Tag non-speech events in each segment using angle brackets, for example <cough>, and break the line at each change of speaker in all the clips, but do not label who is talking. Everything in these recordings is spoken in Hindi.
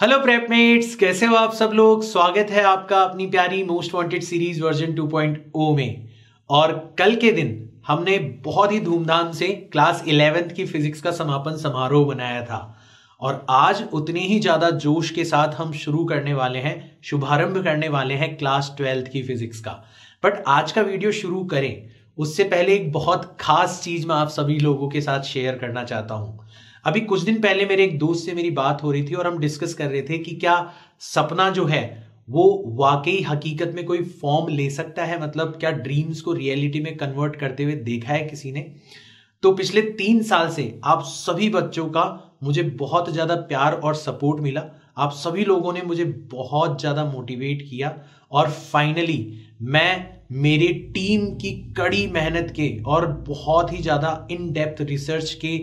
हेलो प्रेपमेट्स कैसे हो आप सब लोग? स्वागत है आपका अपनी प्यारी मोस्ट वांटेड सीरीज़ वर्जन 2.0 में। और कल के दिन हमने बहुत ही धूमधाम से क्लास इलेवेंथ की फिजिक्स का समापन समारोह बनाया था। और आज उतने ही ज़्यादा जोश के साथ हम शुरू करने वाले हैं, शुभारंभ करने वाले हैं क्लास ट्वेल्थ की फिजिक्स का। बट आज का वीडियो शुरू करें। उससे पहले एक बहुत खास चीज़ मैं आप सभी लोगों के साथ शेयर करना चाहता हूँ। अभी कुछ दिन पहले मेरे एक दोस्त से मेरी बात हो रही थी और हम डिस्कस कर रहे थे कि क्या सपना जो है, वो वाकई हकीकत में कोई फॉर्म ले सकता है? मतलब क्या ड्रीम्स को रियलिटी में कन्वर्ट करते हुए देखा है किसी ने? तो पिछले तीन साल से आप सभी बच्चों का मुझे बहुत ज़्यादा प्यार और सपोर्ट मिला। आप सभी लोगों ने मुझे बहुत ज़्यादा मोटिवेट किया और फाइनली मैं मेरे टीम की कड़ी मेहनत के और बहुत ही ज़्यादा इन डेप्थ रिसर्च के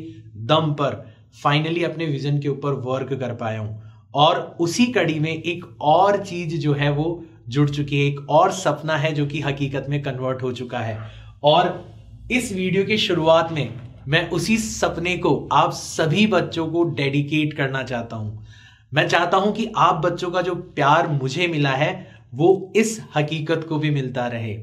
दम पर फाइनली अपने विजन के ऊपर वर्क कर पाया हूँ। और उसी कड़ी में एक और चीज़ जो है वो जुड़ चुकी है, एक और सपना है जो कि हकीकत में कन्वर्ट हो चुका है। और इस वीडियो की शुरुआत में मैं उसी सपने को आप सभी बच्चों को डेडिकेट करना चाहता हूँ। मैं चाहता हूँ कि आप बच्चों का जो प्यार मुझे मिला है, वो इस हकीकत को भी मिलता रहे।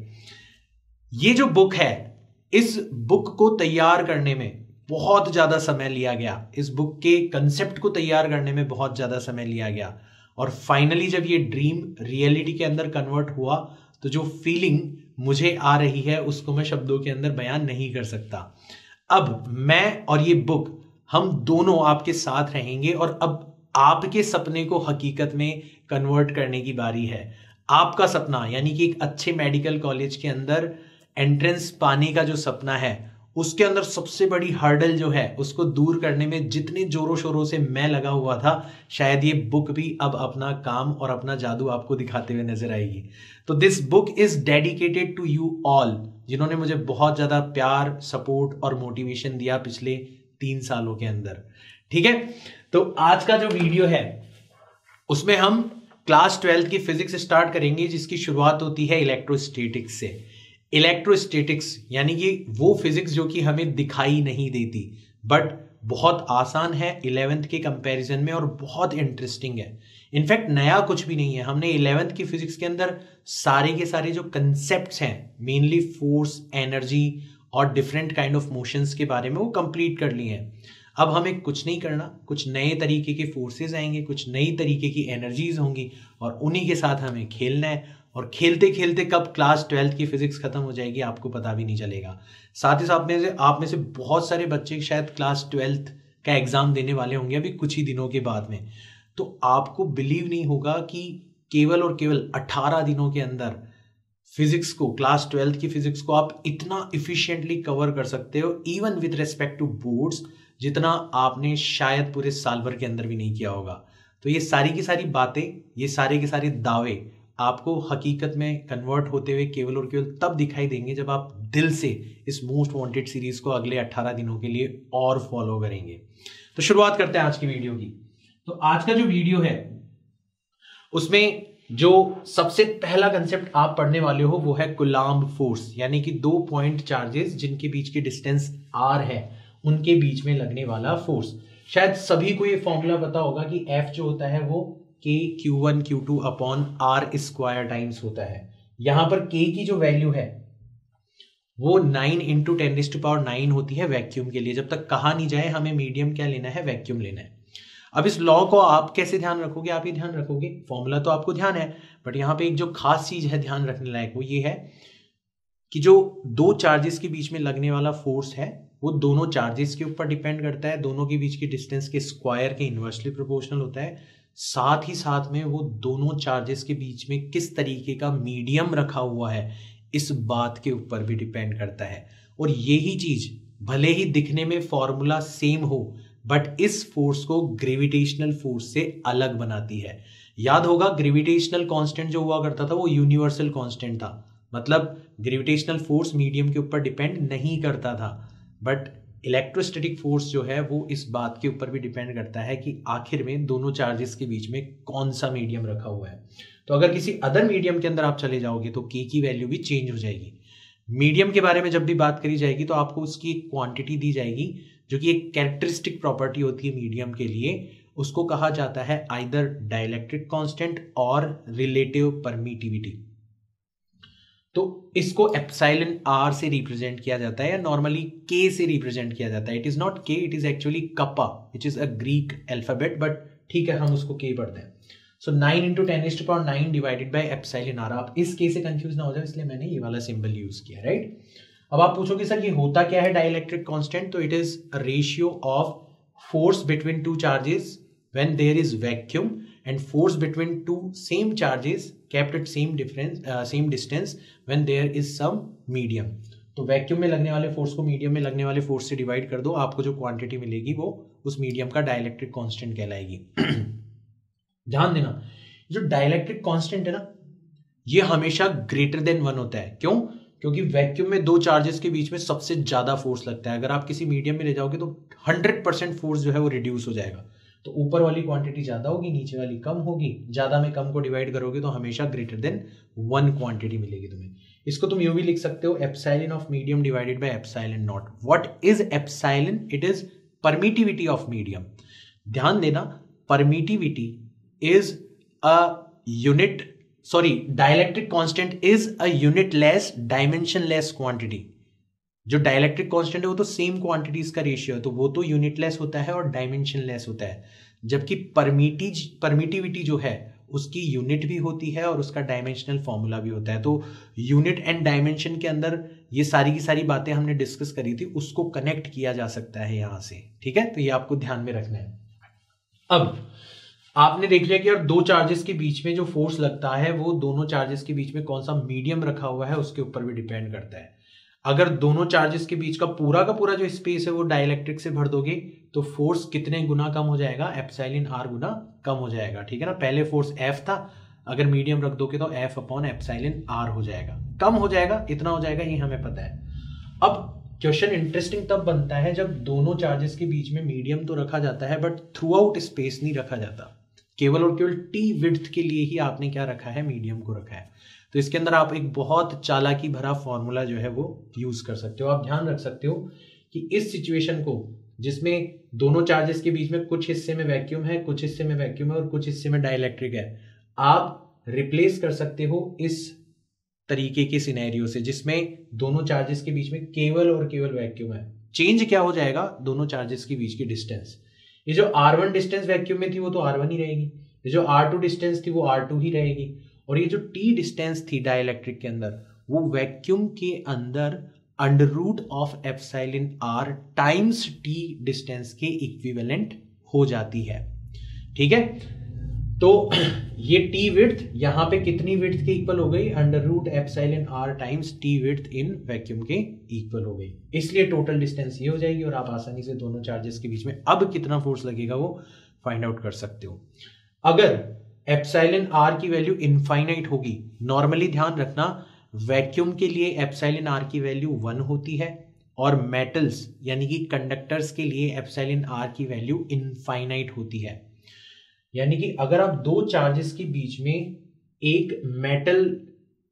ये जो बुक है, इस बुक को तैयार करने में बहुत ज़्यादा समय लिया गया। इस बुक के कंसेप्ट को तैयार करने में बहुत ज़्यादा समय लिया गया। और फाइनली जब ये ड्रीम रियलिटी के अंदर कन्वर्ट हुआ तो जो फीलिंग मुझे आ रही है, उसको मैं शब्दों के अंदर बयान नहीं कर सकता। अब मैं और ये बुक हम दोनों आपके साथ रहेंगे और अब आपके सपने को हकीकत में कन्वर्ट करने की बारी है। आपका सपना, यानी कि एक अच्छे मेडिकल कॉलेज के अंदर एंट्रेंस पाने का जो सपना है उसके अंदर सबसे बड़ी हर्डल जो है, उसको दूर करने में जितने जोरों शोरों से मैं लगा हुआ था, शायद ये बुक भी अब अपना काम और अपना जादू आपको दिखाते हुए नज़र आएगी। तो this book is dedicated to you all जिन्होंने मुझे बहुत ज़्यादा प्यार सपोर्ट और मोटिवेशन दिया पिछले तीन सालों के अंदर। ठीक है? तो आज का जो वीडियो है, उसमें हम क्लास ट्वेल्थ की फिजिक्स स्टार्ट करेंगे, जिसकी शुरुआत होती है इलेक्ट्रोस्टेटिक्स से। इलेक्ट्रोस्टेटिक्स यानी कि वो फिजिक्स जो कि हमें दिखाई नहीं देती बट बहुत आसान है इलेवेंथ के कंपैरिजन में और बहुत इंटरेस्टिंग है। इनफैक्ट नया कुछ भी नहीं है। हमने इलेवेंथ की फिजिक्स के अंदर सारे के सारे जो कंसेप्ट हैं मेनली फोर्स एनर्जी और डिफरेंट काइंड ऑफ़ मोशंस के बारे में वो कंप्लीट कर लिए हैं। अब हमें कुछ नहीं करना। कुछ नए तरीके के फोर्सेस आएँगे, कुछ नई तरीके की एनर्जीज होंगी और उन्हीं के साथ हमें खेलना है। और खेलते खेलते कब क्लास ट्वेल्थ की फिजिक्स खत्म हो जाएगी, आपको पता भी नहीं चलेगा। साथ ही साथ में से, आप में से बहुत सारे बच्चे शायद क्लास ट्वेल्थ का एग्ज़ाम देने वाले होंगे अभी कुछ ही दिनों के बाद में। तो आपको बिलीव नहीं होगा कि केवल और केवल 18 दिनों के अंदर फिजिक्स को, क्लास ट्वेल्थ की फिजिक्स को आप इतना इफिशियंटली कवर कर सकते हो even with respect to boards जितना आपने शायद पूरे साल भर के अंदर भी नहीं किया होगा। तो ये सारी की सारी बातें, ये सारे के सारे दावे आपको हकीकत में कन्वर्ट होते हुए केवल और केवल तब दिखाई देंगे जब आप दिल से इस मोस्ट वांटेड सीरीज़ को अगले 18 दिनों के लिए और फॉलो करेंगे। तो शुरुआत करते हैं आज की वीडियो की। तो आज का जो वीडियो है, उसमें जो सबसे पहला कंसेप्ट आप पढ़ने वाले हो, वो है कुलाम्ब फोर्स यानी कि दो पॉइंट चार्जेस जिनके बीच की डिस्टेंस आर है, उनके बीच में लगने वाला फोर्स शायद सभी को ये फॉर्मूला पता होगा कि एफ़ जो होता है वो K Q one Q two upon R square times होता है। यहाँ पर के की जो वैल्यू है, वो nine into ten to power nine होती है वैक्यूम के लिए। जब तक कहा नहीं जाए, हमें मीडियम क्या लेना है? वैक्यूम लेना है। अब इस लॉ को आप कैसे ध्यान रखोगे? आप ही ध्यान रखोगे। फॉर्मूला तो आपको ध्यान है बट यहाँ पे एक जो खास चीज़ है ध्यान रखने लायक, वो ये है कि जो दो चार्जेस के बीच में लगने वाला फोर्स है, वो दोनों चार्जेस के ऊपर डिपेंड करता है। दोनों के बीच की डिस्टेंस के स्क्वायर के इन्वर्सली प्रोपोर्शनल होता है। साथ ही साथ में वो दोनों चार्जेस के बीच में किस तरीके का मीडियम रखा हुआ है, इस बात के ऊपर भी डिपेंड करता है। और यही चीज़ भले ही दिखने में फॉर्मूला सेम हो बट इस फोर्स को ग्रेविटेशनल फोर्स से अलग बनाती है। याद होगा ग्रेविटेशनल कांस्टेंट जो हुआ करता था, वो यूनिवर्सल कांस्टेंट था। मतलब ग्रेविटेशनल फोर्स मीडियम के ऊपर डिपेंड नहीं करता था। बट इलेक्ट्रोस्टेटिक फोर्स जो है वो इस बात के ऊपर भी डिपेंड करता है कि आखिर में दोनों चार्जेस के बीच में कौन सा मीडियम रखा हुआ है। तो अगर किसी अदर मीडियम के अंदर आप चले जाओगे तो के की वैल्यू भी चेंज हो जाएगी। मीडियम के बारे में जब भी बात करी जाएगी तो आपको उसकी एक क्वांटिटी दी जाएगी, जो कि एक कैरेक्टरिस्टिक प्रॉपर्टी होती है मीडियम के लिए। उसको कहा जाता है आइदर डाइलेक्ट्रिक कांस्टेंट और रिलेटिव परमिटिविटी तो इसको एप्साइलन आर से रिप्रेजेंट किया जाता है या नॉर्मली के से रिप्रेजेंट किया जाता है। It is not K it is actually kappa which is a Greek alphabet but ठीक है, हम उसको के पढ़ते हैं। So nine into ten is power nine divided by epsilon R आप इस के से कंफ्यूज ना हो जाए इसलिए मैंने ये वाला सिंबल यूज़ किया राइट अब आप पूछोगे, सर, ये होता क्या है डाइलेक्ट्रिक कॉन्स्टेंट तो it is ratio of force between two charges when there is vacuum and force between two same charges kept at same difference uh, same distance when there is some medium. तो वैक्यूम में लगने वाले फोर्स को मीडियम में लगने वाले फोर्स से डिवाइड कर दो आपको जो क्वांटिटी मिलेगी वो उस मीडियम का डायलैक्ट्रिक कांस्टेंट कहलाएगी। <clears throat> ध्यान देना जो डायलैक्ट्रिक कांस्टेंट है ना ये हमेशा ग्रेटर देन वन होता है। क्यों? क्योंकि वैक्यूम में दो चार्जेस के बीच में सबसे ज़्यादा फोर्स लगता है। अगर आप किसी मीडियम में ले जाओगे तो हंड्रेड परसेंट फोर्स जो है वो रिड्यूस हो जाएगा। तो ऊपर वाली क्वांटिटी ज़्यादा होगी, नीचे वाली कम होगी। ज़्यादा में कम को डिवाइड करोगे तो हमेशा ग्रेटर देन वन क्वांटिटी मिलेगी तुम्हें। इसको तुम यू भी लिख सकते हो epsilon of medium divided by epsilon not what is epsilon it is permittivity of medium ध्यान देना permittivity is a unit sorry dielectric constant is a unit less dimension less quantity जो डायलैक्ट्रिक कांस्टेंट है, वो तो सेम क्वांटिटीज का रेशियो है तो वो तो यूनिटलेस होता है और डायमेंशन होता है। जबकि परमिटी परमिटिविटी जो है, उसकी यूनिट भी होती है और उसका डायमेंशनल फॉर्मूला भी होता है। तो यूनिट एंड डायमेंशन के अंदर ये सारी की सारी बातें हमने डिस्कस करी थी, उसको कनेक्ट किया जा सकता है यहाँ से। ठीक है? तो ये आपको ध्यान में रखना है। अब, आपने देख लिया कि यार दो चार्जेस के बीच में जो फोर्स लगता है, वो दोनों चार्जेस के बीच में कौन सा मीडियम रखा हुआ है, उसके ऊपर भी डिपेंड करता है। अगर दोनों चार्जेस के बीच का पूरा का पूरा जो स्पेस है वो डाइलेक्ट्रिक से भर दोगे तो फोर्स कितने गुना कम हो जाएगा? एप्साइलिन आर गुना कम हो जाएगा, ठीक है ना? पहले फोर्स एफ़ था, अगर मीडियम रख दोगे तो एफ़ अपॉन एप्साइलिन आर हो जाएगा। कम हो जाएगा, इतना हो जाएगा, ये हमें पता है। अब क्वेश्चन इंटरेस्टिंग तब बनता है जब दोनों चार्जेस के बीच में मीडियम तो रखा जाता है बट थ्रू आउट स्पेस नहीं रखा जाता। केवल और केवल टी विड्थ के लिए ही आपने क्या रखा है? मीडियम को रखा है। तो इसके अंदर आप एक बहुत चालाकी भरा फॉर्मूला जो है वो यूज़ कर सकते हो। आप ध्यान रख सकते हो कि इस सिचुएशन को, जिसमें दोनों चार्जेस के बीच में कुछ हिस्से में वैक्यूम है, कुछ हिस्से में वैक्यूम है और कुछ हिस्से में डाइलेक्ट्रिक है, आप रिप्लेस कर सकते हो इस तरीके के सिनेरियो से, जिसमें दोनों चार्जेस के बीच में केवल और केवल वैक्यूम है। चेंज क्या हो जाएगा? दोनों चार्जेस के बीच की डिस्टेंस ये जो आर वन डिस्टेंस वैक्यूम में थी, वो तो आर वन ही रहेगी। ये जो आर टू डिस्टेंस थी, वो आर टू ही रहेगी। और ये जो टी डिस्टेंस थी डाइलेक्ट्रिक के अंदर, वो वैक्यूम के अंदर under root of epsilon R times T distance के इक्विवेलेंट हो जाती है। ठीक है? तो <clears throat> ये टी विड्थ यहाँ पे कितनी विड्थ के इक्वल हो गई? Under root epsilon R times T width in vacuum के इक्वल हो गई। इसलिए टोटल डिस्टेंस ये हो जाएगी और आप आसानी से दोनों चार्जेस के बीच में अब कितना फोर्स लगेगा वो फाइंड आउट कर सकते हो। अगर एप्साइलिन आर की वैल्यू इनफाइनाइट होगी। नॉर्मली ध्यान रखना वैक्यूम के लिए एप्साइलिन आर की वैल्यू वन होती है और मेटल्स यानी कि कंडक्टर्स के लिए एप्साइलिन आर की वैल्यू इनफाइनाइट होती है। यानी कि अगर आप दो चार्जेस के बीच में एक मेटल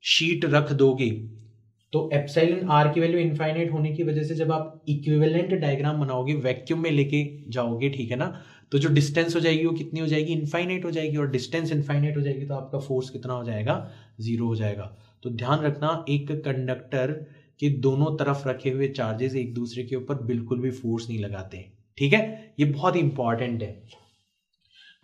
शीट रख दोगे तो एप्साइलिन आर की वैल्यू इनफाइनाइट होने की वजह से जब आप इक्विवेलेंट डायग्राम बनाओगे वैक्यूम में लेके जाओगे, ठीक है ना? तो जो डिस्टेंस हो जाएगी वो कितनी हो जाएगी? इनफाइनाइट हो जाएगी और डिस्टेंस इनफाइनाइट हो जाएगी तो आपका फोर्स कितना हो जाएगा? ज़ीरो हो जाएगा। तो ध्यान रखना, एक कंडक्टर के दोनों तरफ़ रखे हुए चार्जेस एक दूसरे के ऊपर बिल्कुल भी फोर्स नहीं लगाते। ठीक है? ये बहुत इंपॉर्टेंट है।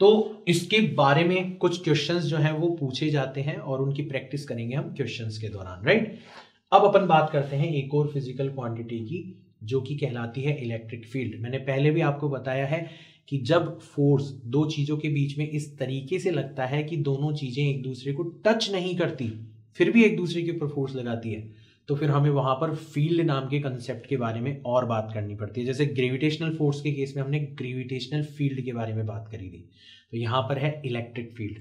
तो इसके बारे में कुछ क्वेश्चंस जो हैं वो पूछे जाते हैं और उनकी प्रैक्टिस करेंगे हम क्वेश्चंस के दौरान राइट अब अपन बात करते हैं एक और फ़िज़िकल क्वांटिटी की, जो कि कहलाती है इलेक्ट्रिक फ़ील्ड मैंने पहले भी आपको बताया है कि जब फोर्स दो चीज़ों के बीच में इस तरीके से लगता है कि दोनों चीज़ें एक दूसरे को टच नहीं करती, फिर भी एक दूसरे के ऊपर फोर्स लगाती है तो फिर हमें वहाँ पर फ़ील्ड नाम के कंसेप्ट के बारे में और बात करनी पड़ती है। जैसे ग्रेविटेशनल फोर्स के केस में हमने ग्रेविटेशनल फ़ील्ड के बारे में बात करी थी तो यहाँ पर है इलेक्ट्रिक फ़ील्ड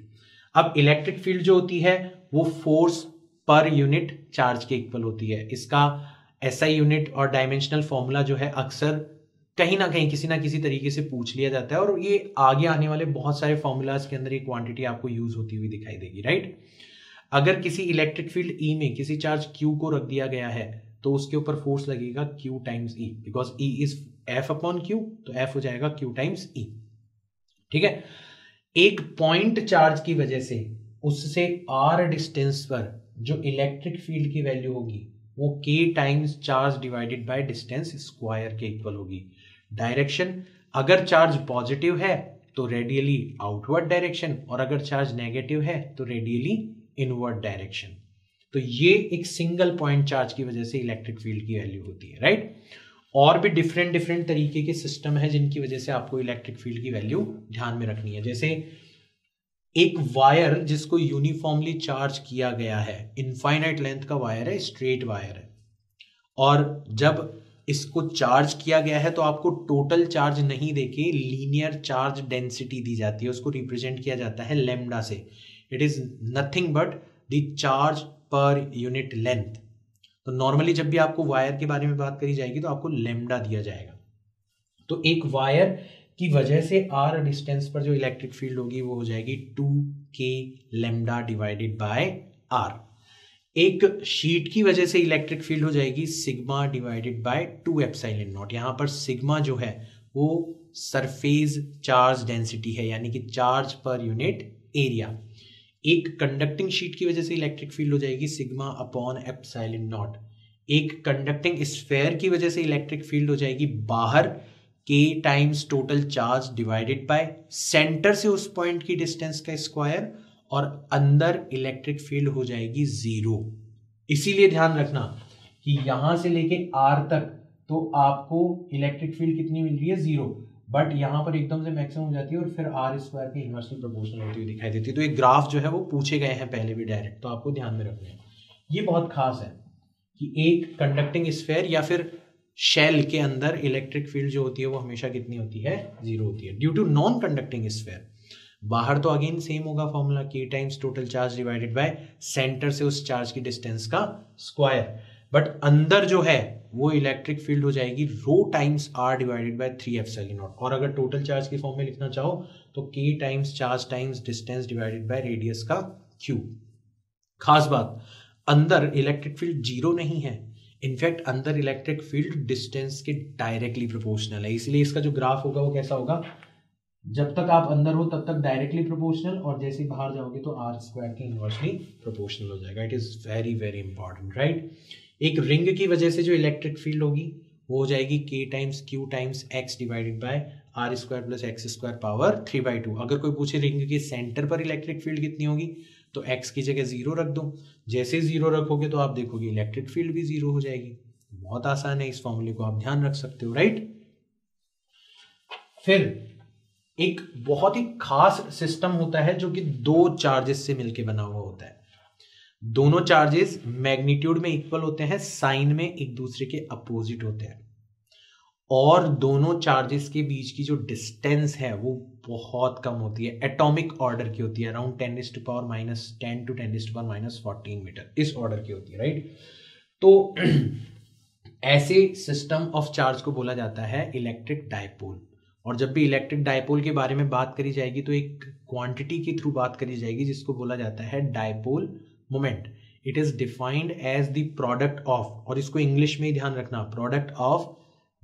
अब इलेक्ट्रिक फ़ील्ड जो होती है, वो फोर्स पर यूनिट चार्ज के इक्वल होती है। इसका एसआई यूनिट और डायमेंशनल फॉर्मूला जो है अक्सर कहीं ना कहीं किसी ना किसी तरीके से पूछ लिया जाता है और ये आगे आने वाले बहुत सारे फॉर्मूलाज के अंदर ये क्वांटिटी आपको यूज़ होती हुई दिखाई देगी राइट अगर किसी इलेक्ट्रिक फ़ील्ड ई में किसी चार्ज क्यू को रख दिया गया है तो उसके ऊपर फोर्स लगेगा Q times E because E is F upon Q तो एफ़ हो जाएगा क्यू टाइम्स ई ठीक है? एक पॉइंट चार्ज की वजह से, उससे आर डिस्टेंस पर जो इलेक्ट्रिक फ़ील्ड की वैल्यू होगी, वो K times charge divided by distance square के इक्वल होगी। डायरेक्शन। अगर चार्ज पॉजिटिव है तो रेडियली आउटवर्ड डायरेक्शन और अगर चार्ज नेगेटिव है तो रेडियली इनवर्ड डायरेक्शन तो ये एक सिंगल पॉइंट चार्ज की वजह से इलेक्ट्रिक फ़ील्ड की वैल्यू होती है राइट और भी डिफरेंट डिफरेंट तरीके के सिस्टम है जिनकी वजह से आपको इलेक्ट्रिक फ़ील्ड की वैल्यू ध्यान में रखनी है। जैसे एक वायर जिसको यूनिफॉर्मली चार्ज किया गया है इनफाइनाइट लेंथ का वायर है स्ट्रेट वायर है। और जब इसको चार्ज किया गया है तो आपको टोटल चार्ज नहीं देके लीनियर चार्ज डेंसिटी दी जाती है, उसको रिप्रेजेंट किया जाता है लेमडा से। It is nothing but the charge per unit length तो नॉर्मली जब भी आपको वायर के बारे में बात करी जाएगी तो आपको लेमडा दिया जाएगा। तो एक वायर की वजह से आर डिस्टेंस पर जो इलेक्ट्रिक फ़ील्ड होगी, वो हो जाएगी two K lambda divided by R एक शीट की वजह से इलेक्ट्रिक फ़ील्ड हो जाएगी sigma divided by two epsilon naught यहाँ पर सिग्मा जो है, वो सरफेस चार्ज डेंसिटी है, यानी कि चार्ज पर यूनिट एरिया एक कंडक्टिंग शीट की वजह से इलेक्ट्रिक फ़ील्ड हो जाएगी सिग्मा अपॉन एप्साइलिन नॉट एक कंडक्टिंग स्फेयर की वजह से इलेक्ट्रिक फ़ील्ड हो जाएगी बाहर K times total charge divided by centre से उस पॉइंट की डिस्टेंस का स्क्वायर और अंदर इलेक्ट्रिक फ़ील्ड हो जाएगी ज़ीरो इसीलिए ध्यान रखना कि यहाँ से लेके आर तक तो आपको इलेक्ट्रिक फ़ील्ड कितनी मिल रही है? ज़ीरो बट यहाँ पर एकदम से मैक्सिमम हो जाती है और फिर आर स्क्वायर की इन्वर्सली प्रोपोर्शनल होती हुई दिखाई देती है। तो एक ग्राफ जो है वो पूछे गए हैं पहले भी डायरेक्ट तो आपको ध्यान में रखना है। ये बहुत खास है कि एक कंडक्टिंग स्फेयर या फिर शेल के अंदर इलेक्ट्रिक फ़ील्ड जो होती है वो हमेशा कितनी होती है? ज़ीरो होती है। Due to non conducting sphere बाहर तो अगेन सेम होगा formula K times total charge divided by centre से उस चार्ज की डिस्टेंस का स्क्वायर बट अंदर जो है, वो इलेक्ट्रिक फ़ील्ड हो जाएगी rho times R divided by three F naught और अगर टोटल चार्ज की फॉर्म में लिखना चाहो तो K times charge times distance divided by radius का क्यू खास बात, अंदर इलेक्ट्रिक फ़ील्ड ज़ीरो नहीं है. इनफैक्ट अंदर इलेक्ट्रिक फ़ील्ड डिस्टेंस के डायरेक्टली प्रोपोर्शनल है. इसलिए इसका जो ग्राफ होगा, वो कैसा होगा? जब तक आप अंदर हो, तब तक डायरेक्टली प्रोपोर्शनल और जैसे बाहर जाओगे तो आर स्क्वायर के इनवर्सली प्रोपोर्शनल हो जाएगा। It is very very important right एक रिंग की वजह से जो इलेक्ट्रिक फ़ील्ड होगी, वो हो जाएगी K times Q times X divided by R square plus X square power three by two अगर कोई पूछे रिंग के सेंटर पर इलेक्ट्रिक फ़ील्ड कितनी होगी तो एक्स की जगह ज़ीरो रख दो। जैसे ज़ीरो रखोगे तो आप देखोगे इलेक्ट्रिक फ़ील्ड भी ज़ीरो हो जाएगी। बहुत आसान है इस फॉर्मूले को आप ध्यान रख सकते हो राइट फिर एक बहुत ही खास सिस्टम होता है जो कि दो चार्जेस से मिलकर बना हुआ होता है। दोनों चार्जेस मैग्नीट्यूड में इक्वल होते हैं साइन में एक दूसरे के अपोजिट होते हैं। और दोनों चार्जेस के बीच की जो डिस्टेंस है, वो बहुत कम होती है। एटॉमिक ऑर्डर की होती है around ten is to power minus ten to ten is to power minus fourteen metre इस ऑर्डर की होती है राइट तो <clears throat> ऐसे सिस्टम ऑफ़ चार्ज को बोला जाता है इलेक्ट्रिक डायपोल और जब भी इलेक्ट्रिक डायपोल के बारे में बात करी जाएगी तो एक क्वांटिटी के थ्रू बात करी जाएगी, जिसको बोला जाता है dipole moment it is defined as the product of और इसको इंग्लिश में ही ध्यान रखना product of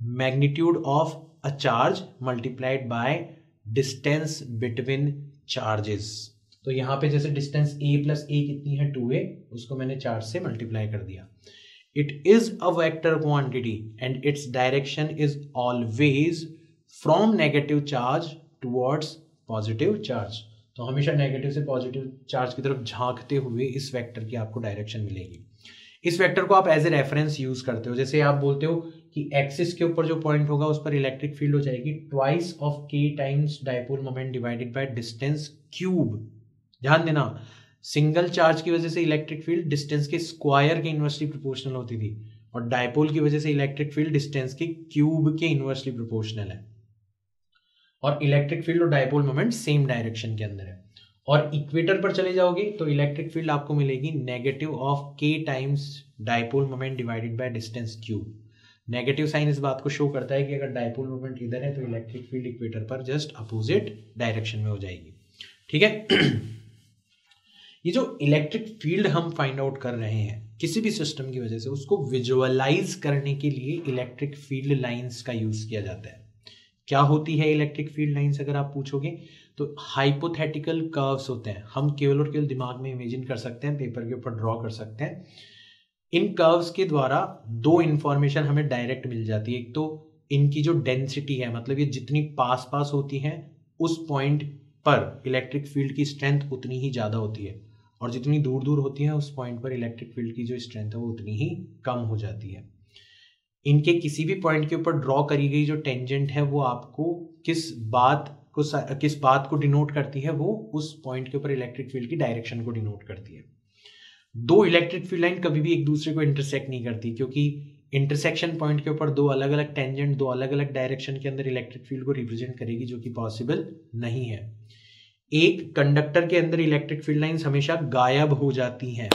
magnitude of a charge multiplied by distance between charges तो यहाँ पे जैसे डिस्टेंस ए प्लस ए कितनी है? टू ए उसको मैंने चार्ज से मल्टीप्लाई कर दिया. It is a vector quantity and its direction is always from negative charge towards positive charge तो हमेशा नेगेटिव से पॉजिटिव चार्ज की तरफ़ झांकते हुए इस वेक्टर की आपको डायरेक्शन मिलेगी। इस वेक्टर को आप एज ए रेफरेंस यूज़ करते हो। जैसे आप बोलते हो कि एक्सिस के ऊपर जो पॉइंट होगा, उस पर इलेक्ट्रिक फ़ील्ड हो जाएगी। ट्वाइस ऑफ़ के times dipole moment divided by distance cube ध्यान देना सिंगल चार्ज की वजह से इलेक्ट्रिक फ़ील्ड डिस्टेंस के स्क्वायर के इनवर्सली प्रोपोर्शनल होती थी और डायपोल की वजह से इलेक्ट्रिक फ़ील्ड डिस्टेंस के क्यूब के इनवर्सली प्रोपोर्शनल है। और इलेक्ट्रिक फ़ील्ड और डायपोल मोमेंट सेम डायरेक्शन के अंदर है। और इक्वेटर पर चले जाओगे तो इलेक्ट्रिक फ़ील्ड आपको मिलेगी नेगेटिव ऑफ़ के times dipole moment divided by distance cube negative sign इस बात को शो करता है कि अगर डायपोल मोमेंट इधर है तो इलेक्ट्रिक फ़ील्ड इक्वेटर पर जस्ट अपोजिट डायरेक्शन में हो जाएगी। ठीक है? <clears throat> ये जो इलेक्ट्रिक फ़ील्ड हम फाइंड आउट कर रहे हैं, किसी भी सिस्टम की वजह से उसको विजुअलाइज करने के लिए इलेक्ट्रिक फ़ील्ड लाइंस का यूज़ किया जाता है। क्या होती है इलेक्ट्रिक फ़ील्ड लाइंस अगर आप पूछोगे तो हाइपोथेटिकल कर्व्स होते हैं। हम केवल और केवल दिमाग में इमेजिन कर सकते हैं पेपर के ऊपर ड्रॉ कर सकते हैं। इन कर्व्स के द्वारा दो इंफॉर्मेशन हमें डायरेक्ट मिल जाती है। एक तो इनकी जो डेंसिटी है मतलब ये जितनी पास पास होती हैं, उस पॉइंट पर इलेक्ट्रिक फ़ील्ड की स्ट्रेंथ उतनी ही ज़्यादा होती है। और जितनी दूर दूर होती है, उस पॉइंट पर इलेक्ट्रिक फ़ील्ड की जो स्ट्रेंथ है, वो उतनी ही कम हो जाती है। इनके किसी भी पॉइंट के ऊपर ड्रॉ करी गई जो टेंजेंट है, वो आपको किस बात को किस बात को डिनोट करती है, वो उस पॉइंट के ऊपर इलेक्ट्रिक फ़ील्ड की डायरेक्शन को डिनोट करती है। दो इलेक्ट्रिक फ़ील्ड लाइन कभी भी एक दूसरे को इंटरसेक्ट नहीं करती, क्योंकि इंटरसेक्शन पॉइंट के ऊपर दो अलग अलग टेंजेंट दो अलग अलग डायरेक्शन के अंदर इलेक्ट्रिक फ़ील्ड को रिप्रेजेंट करेगी, जो कि पॉसिबल नहीं है। एक कंडक्टर के अंदर इलेक्ट्रिक फ़ील्ड लाइंस हमेशा गायब हो जाती हैं,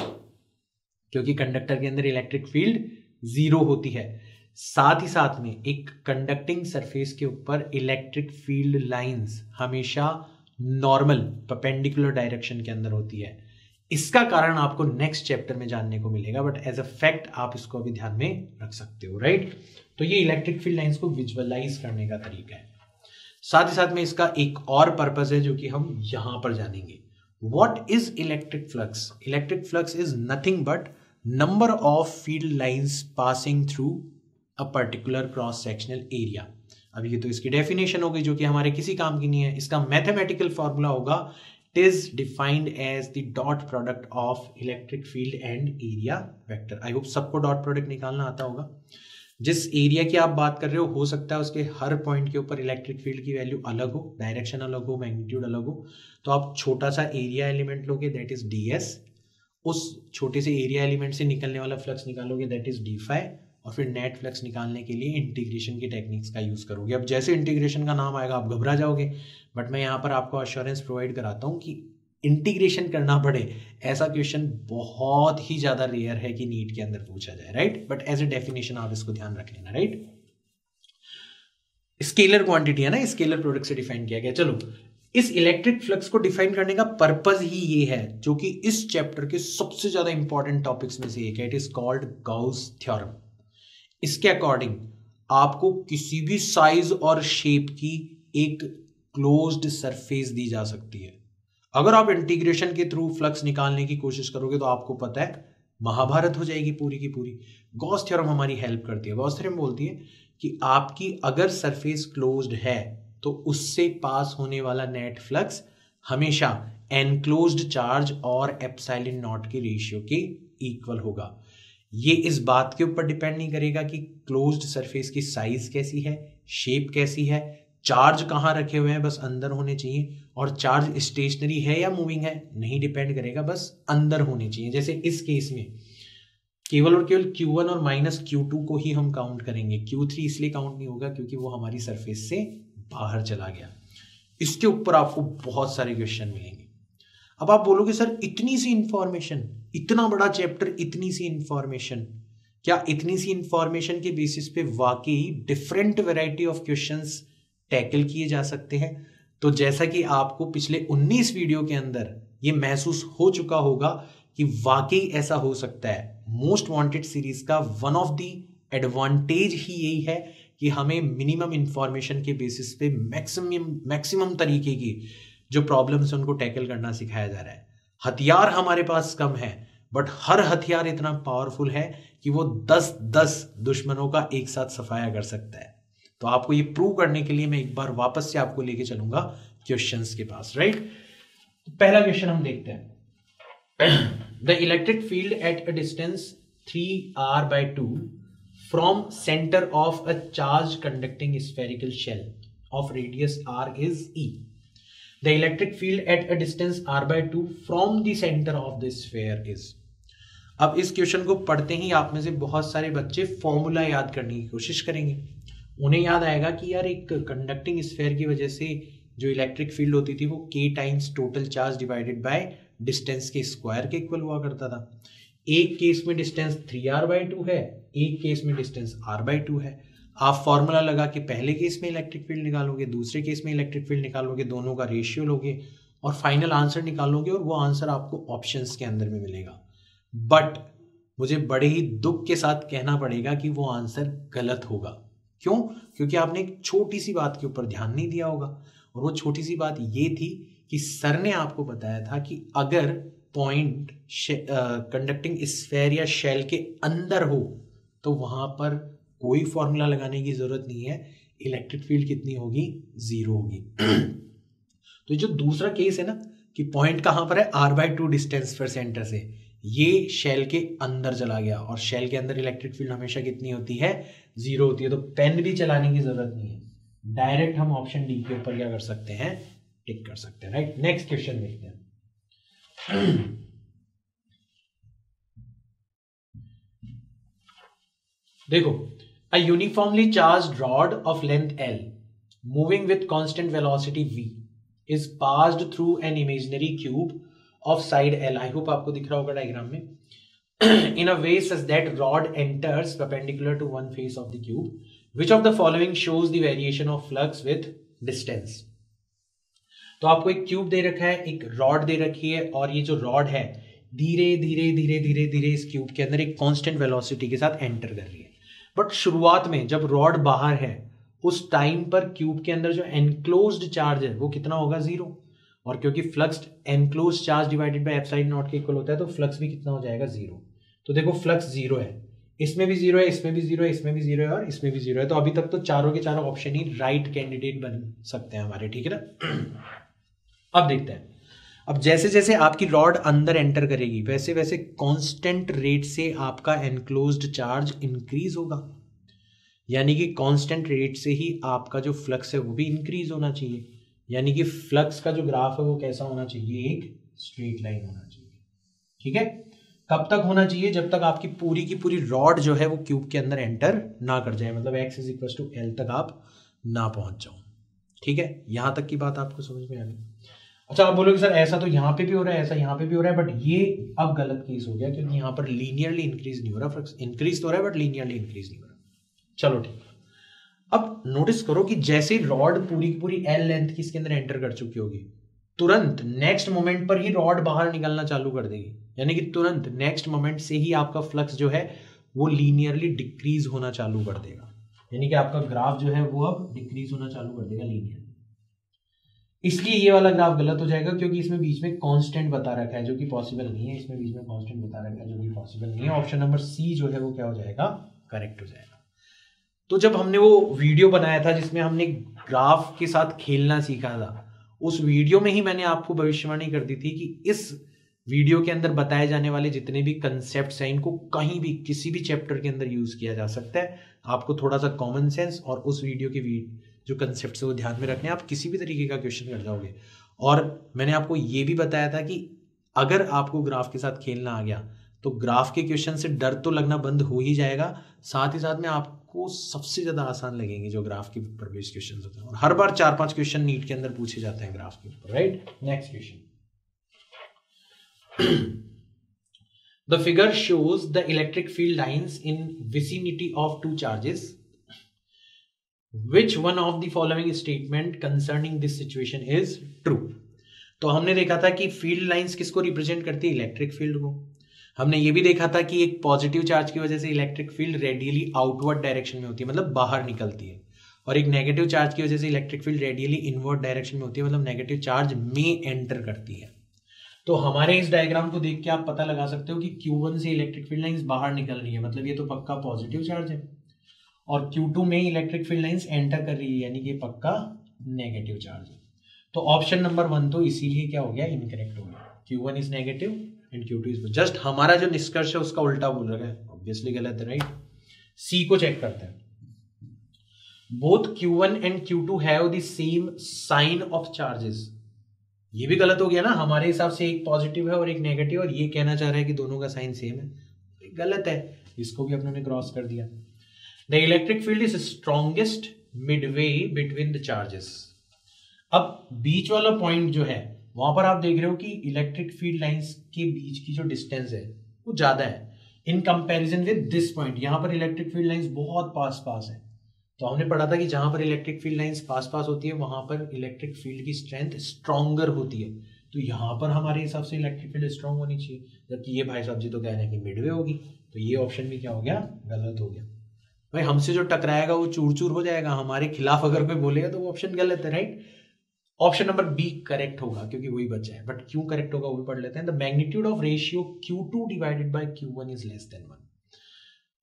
क्योंकि कंडक्टर के अंदर इलेक्ट्रिक फ़ील्ड ज़ीरो होती है। साथ ही साथ में एक कंडक्टिंग सरफेस के ऊपर इलेक्ट्रिक फ़ील्ड लाइंस हमेशा नॉर्मल परपेंडिकुलर डायरेक्शन के अंदर होती है। इसका कारण आपको नेक्स्ट चैप्टर में जानने को मिलेगा बट एज अ फैक्ट आप इसको अभी ध्यान में रख सकते हो राइट तो ये इलेक्ट्रिक फ़ील्ड लाइंस को विजुअलाइज करने का तरीका है। साथ ही साथ में इसका एक और पर्पज है जो कि हम यहाँ पर जानेंगे। What is electric flux electric flux is nothing but number of field lines passing through a particular cross sectional area अब ये तो इसकी डेफिनेशन हो गई, जो कि हमारे किसी काम की नहीं है। इसका मैथमेटिकल फॉर्मूला होगा, it is defined as the dot product of electric field and area vector. I hope सबको डॉट प्रोडक्ट निकालना आता होगा। जिस एरिया की आप बात कर रहे हो हो सकता है उसके हर पॉइंट के ऊपर इलेक्ट्रिक फ़ील्ड की वैल्यू अलग हो डायरेक्शन अलग हो मैग्नीट्यूड अलग हो। तो आप छोटा सा एरिया एलिमेंट लोगे दैट इज़ डी एस उस छोटे से एरिया एलिमेंट से निकलने वाला फ्लक्स निकालोगे दैट इज़ डी फाइव और फिर नेट फ्लक्स निकालने के लिए इंटीग्रेशन की टेक्निक्स का यूज़ करोगे। अब जैसे इंटीग्रेशन का नाम आएगा, आप घबरा जाओगे बट मैं यहाँ पर आपको अश्योरेंस प्रोवाइड कराता हूँ कि इंटीग्रेशन करना पड़े। ऐसा क्वेश्चन बहुत ही ज़्यादा रेयर है कि नीट के अंदर पूछा जाए right but as a definition आप इसको ध्यान रख लेना राइट स्केलर क्वांटिटी है ना स्केलर प्रोडक्ट से डिफाइन किया गया। चलो, इस इलेक्ट्रिक फ्लक्स को डिफाइन करने का पर्पज ही ये है, जो कि इस चैप्टर के सबसे ज़्यादा इंपॉर्टेंट टॉपिक्स में से एक है। It is called Gauss theorem इसके अकॉर्डिंग आपको किसी भी साइज़ और शेप की एक क्लोज्ड सरफेस दी जा सकती है। अगर आप इंटीग्रेशन के थ्रू फ्लक्स निकालने की कोशिश करोगे तो आपको पता है महाभारत हो जाएगी पूरी की पूरी। गॉस थ्योरम हमारी हेल्प करती है। गॉस थ्योरम बोलती है कि आपकी अगर सरफेस क्लोज्ड है तो उससे पास होने वाला नेट फ्लक्स हमेशा एनक्लोज्ड चार्ज और एप्साइलिन नॉट के रेशियो के इक्वल होगा। ये इस बात के ऊपर डिपेंड नहीं करेगा कि क्लोज्ड सरफेस की साइज़ कैसी है शेप कैसी है चार्ज कहाँ रखे हुए हैं, बस अंदर होने चाहिए, और चार्ज स्टेशनरी है या मूविंग है, नहीं डिपेंड करेगा, बस अंदर होने चाहिए। जैसे इस केस में, केवल और केवल Q1 और माइनस Q2 को ही हम काउंट करेंगे। Q3 इसलिए काउंट नहीं होगा क्योंकि वो हमारी सरफेस से बाहर चला गया। इसके ऊपर आपको बहुत सारे क्वेश्चन मिलेंगे। अब आप बोलोगे, सर, इतनी सी इंफॉर्मेशन इतना बड़ा चैप्टर इतनी सी इंफॉर्मेशन क्या इतनी सी इंफॉर्मेशन के बेसिस पे वाकई different variety of questions tackle किए जा सकते हैं? तो जैसा कि आपको पिछले 19 वीडियो के अंदर ये महसूस हो चुका होगा कि वाकई ऐसा हो सकता है। मोस्ट वांटेड सीरीज़ का वन ऑफ़ दी एडवांटेज ही यही है कि हमें मिनिमम इंफॉर्मेशन के बेसिस पे मैक्सिमम मैक्सिमम तरीके की जो प्रॉब्लम्स उनको टैकल करना सिखाया जा रहा है। हथियार हमारे पास कम है बट हर हथियार इतना पावरफुल है कि वो दस दस दुश्मनों का एक साथ सफाया कर सकता है। तो आपको ये प्रूव करने के लिए मैं एक बार वापस से आपको लेके चलूँगा क्वेश्चंस के पास राइट पहला क्वेश्चन हम देखते हैं। The electric field at a distance three r by two from centre of a charge conducting spherical shell of radius r is e the electric field at a distance r by 2 from the center of the sphere is. अब इस क्वेश्चन को पढ़ते ही आप में से बहुत सारे बच्चे फॉर्मूला याद करने की कोशिश करेंगे। उन्हें याद आएगा कि यार एक कंडक्टिंग स्फेयर की वजह से जो इलेक्ट्रिक फ़ील्ड होती थी वो के times total charge divided by distance के स्क्वायर के इक्वल हुआ करता था। एक केस में distance three r by two है, एक केस में डिस्टेंस आर बाई टू है। आप फॉर्मूला लगा के पहले केस में इलेक्ट्रिक फ़ील्ड निकालोगे, दूसरे केस में इलेक्ट्रिक फ़ील्ड निकालोगे, दोनों का रेशियो लोगे और फाइनल आंसर निकालोगे और वो आंसर आपको ऑप्शंस के अंदर में मिलेगा। बट मुझे बड़े ही दुख के साथ कहना पड़ेगा कि वो आंसर गलत होगा। क्यों? क्योंकि आपने एक छोटी सी बात के ऊपर ध्यान नहीं दिया होगा। और वो छोटी सी बात ये थी कि सर ने आपको बताया था कि अगर पॉइंट कंडक्टिंग स्फेयर या शेल के अंदर हो तो वहाँ पर कोई फॉर्मूला लगाने की ज़रूरत नहीं है इलेक्ट्रिक फ़ील्ड कितनी होगी? ज़ीरो होगी। तो जो दूसरा केस है ना, कि पॉइंट कहाँ पर है? आर बाई टू डिस्टेंस पर सेंटर से। ये शेल के अंदर चला गया और शेल के अंदर इलेक्ट्रिक फ़ील्ड हमेशा कितनी होती है? ज़ीरो होती है। तो पेन भी चलाने की ज़रूरत नहीं है। डायरेक्ट हम ऑप्शन डी के ऊपर क्या कर सकते हैं? टिक कर सकते हैं राइट नेक्स्ट क्वेश्चन देखते हैं। <clears throat> देखो a uniformly charge rod of length l moving with constant velocity v is passed through an imaginary cube of side l I hope आपको दिख रहा होगा डायग्राम में। In a way such that rod enters perpendicular to one face of the cube which of the following shows the variation of flux with distance तो आपको एक क्यूब दे रखा है, एक रॉड दे रखी है, और ये जो रॉड है, धीरे धीरे धीरे धीरे धीरे इस क्यूब के अंदर एक कांस्टेंट वेलोसिटी के साथ एंटर कर रही है। बट शुरुआत में जब रॉड बाहर है, उस टाइम पर क्यूब के अंदर जो एनक्लोज चार्ज है, वो कितना होगा? ज़ीरो और क्योंकि flux enclose charge divided by epsilon naught के इक्वल होता है तो फ्लक्स भी कितना हो जाएगा? ज़ीरो तो देखो, फ्लक्स ज़ीरो है। इसमें भी ज़ीरो है, इसमें भी ज़ीरो है, इसमें भी ज़ीरो है और इसमें भी ज़ीरो है। तो अभी तक तो चारों के चारों ऑप्शन ही राइट कैंडिडेट बन सकते हैं हमारे, ठीक है ना? <clears throat> अब देखते हैं। अब जैसे जैसे आपकी रॉड अंदर एंटर करेगी, वैसे वैसे कांस्टेंट रेट से आपका एनक्लोज्ड चार्ज इंक्रीज होगा। यानी कि कांस्टेंट रेट से ही आपका जो फ्लक्स है वो भी इंक्रीज होना चाहिए। यानी कि फ्लक्स का जो ग्राफ है वो कैसा होना चाहिए? एक स्ट्रेट लाइन होना चाहिए। ठीक है? कब तक होना चाहिए? जब तक आपकी पूरी की पूरी रॉड जो है वो क्यूब के अंदर एंटर ना कर जाए। मतलब x is equal to l तक आप ना पहुँच जाओ। ठीक है? यहाँ तक की बात आपको समझ में आ गई। अच्छा आप बोलोगे, सर, ऐसा तो यहाँ पे भी हो रहा है, ऐसा यहाँ पे भी हो रहा है बट ये अब गलत केस हो गया, क्योंकि यहाँ पर लीनियरली इंक्रीज नहीं हो रहा इंक्रीज तो हो रहा है बट लीनियरली इंक्रीज नहीं हो रहा. चलो, ठीक। अब नोटिस करो कि जैसे रॉड पूरी की पूरी एल लेंथ की इसके अंदर एंटर कर चुकी होगी, तुरंत नेक्स्ट मोमेंट पर ही रॉड बाहर निकलना चालू कर देगी। यानी कि तुरंत नेक्स्ट मोमेंट से ही आपका फ्लक्स जो है, वो लीनियरली डिक्रीज होना चालू कर देगा। यानी कि आपका ग्राफ जो है, वो अब डिक्रीज होना चालू कर देगा लीनियर इसलिए ये वाला ग्राफ गलत हो जाएगा क्योंकि इसमें बीच में कांस्टेंट बता रखा है, जो कि पॉसिबल नहीं है। इसमें बीच में कांस्टेंट बता रखा है, जो कि पॉसिबल नहीं है। ऑप्शन नंबर सी जो है, वो क्या हो जाएगा? करेक्ट हो जाएगा। तो जब हमने वो वीडियो बनाया था, जिसमें हमने ग्राफ के साथ खेलना सीखा था, उस वीडियो में ही मैंने आपको भविष्यवाणी कर दी थी कि इस वीडियो के अंदर बताए जाने वाले जितने भी कंसेप्ट हैं, इनको कहीं भी, किसी भी चैप्टर के अंदर यूज़ किया जा सकता है। आपको थोड़ा सा कॉमन सेंस और उस वीडियो की जो कंसेप्ट है वो ध्यान में रखने आप किसी भी तरीके का क्वेश्चन कर जाओगे। और मैंने आपको ये भी बताया था कि अगर आपको ग्राफ के साथ खेलना आ गया तो ग्राफ के क्वेश्चन से डर तो लगना बंद हो ही जाएगा। साथ ही साथ में आपको सबसे ज़्यादा आसान लगेंगे जो ग्राफ के ऊपर बेस्ड क्वेश्चन होते हैं। और हर बार चार पाँच क्वेश्चन नीट के अंदर पूछे जाते हैं ग्राफ के ऊपर right next question the figure shows the electric field lines in vicinity of two charges which one of the following statement concerning this situation is true तो हमने देखा था कि फ़ील्ड लाइंस किसको रिप्रेजेंट करती है? इलेक्ट्रिक फ़ील्ड को। हमने ये भी देखा था कि एक पॉजिटिव चार्ज की वजह से electric field radially outward direction में होती है मतलब बाहर निकलती है। और एक नेगेटिव चार्ज की वजह से electric field radially inward direction में होती है मतलब नेगेटिव चार्ज में एंटर करती है। तो हमारे इस डायग्राम को देख के आप पता लगा सकते हो कि Q1 से इलेक्ट्रिक फ़ील्ड लाइंस बाहर निकल रही है। मतलब ये तो पक्का पॉजिटिव चार्ज है। और Q2 में इलेक्ट्रिक फ़ील्ड लाइंस एंटर कर रही है, यानी कि पक्का नेगेटिव चार्ज है। तो ऑप्शन नंबर वन तो इसीलिए क्या हो गया इनकरेक्ट हो गया। Q1 is negative and Q2 is just हमारा जो निष्कर्ष है, उसका उल्टा बोल रहा है। ऑब्वियसली गलत है राइट सी को चेक करते हैं। Both Q1 and Q2 have same sign of charges ये भी गलत हो गया ना, हमारे हिसाब से एक पॉजिटिव है और एक नेगेटिव और ये कहना चाह रहा है कि दोनों का साइन सेम है। गलत है, इसको भी अपने क्रॉस कर दिया। The electric field is strongest midway between the charges अब बीच वाला पॉइंट जो है, वहाँ पर आप देख रहे हो कि इलेक्ट्रिक फ़ील्ड लाइंस के बीच की जो डिस्टेंस है, वो ज़्यादा है। In comparison with this point यहाँ पर इलेक्ट्रिक फ़ील्ड लाइंस बहुत पास पास है। तो हमने पढ़ा था कि जहाँ पर इलेक्ट्रिक फ़ील्ड लाइंस पास पास होती है, वहाँ पर इलेक्ट्रिक फ़ील्ड की स्ट्रेंथ स्ट्रॉन्गर होती है। तो यहाँ पर हमारे हिसाब से इलेक्ट्रिक फ़ील्ड स्ट्रॉन्ग होनी चाहिए। जबकि ये भाई साहब जी तो कह रहे हैं कि मिडवे होगी। तो ये ऑप्शन भी क्या हो गया? गलत हो गया। भाई, हमसे जो टकराएगा वो चूर चूर हो जाएगा। हमारे खिलाफ अगर कोई बोलेगा तो वो ऑप्शन गलत है right option number b correct होगा, क्योंकि वही बचा है। बट क्यों करेक्ट होगा वो भी पढ़ लेते हैं। The magnitude of ratio q two divided by q one is less than one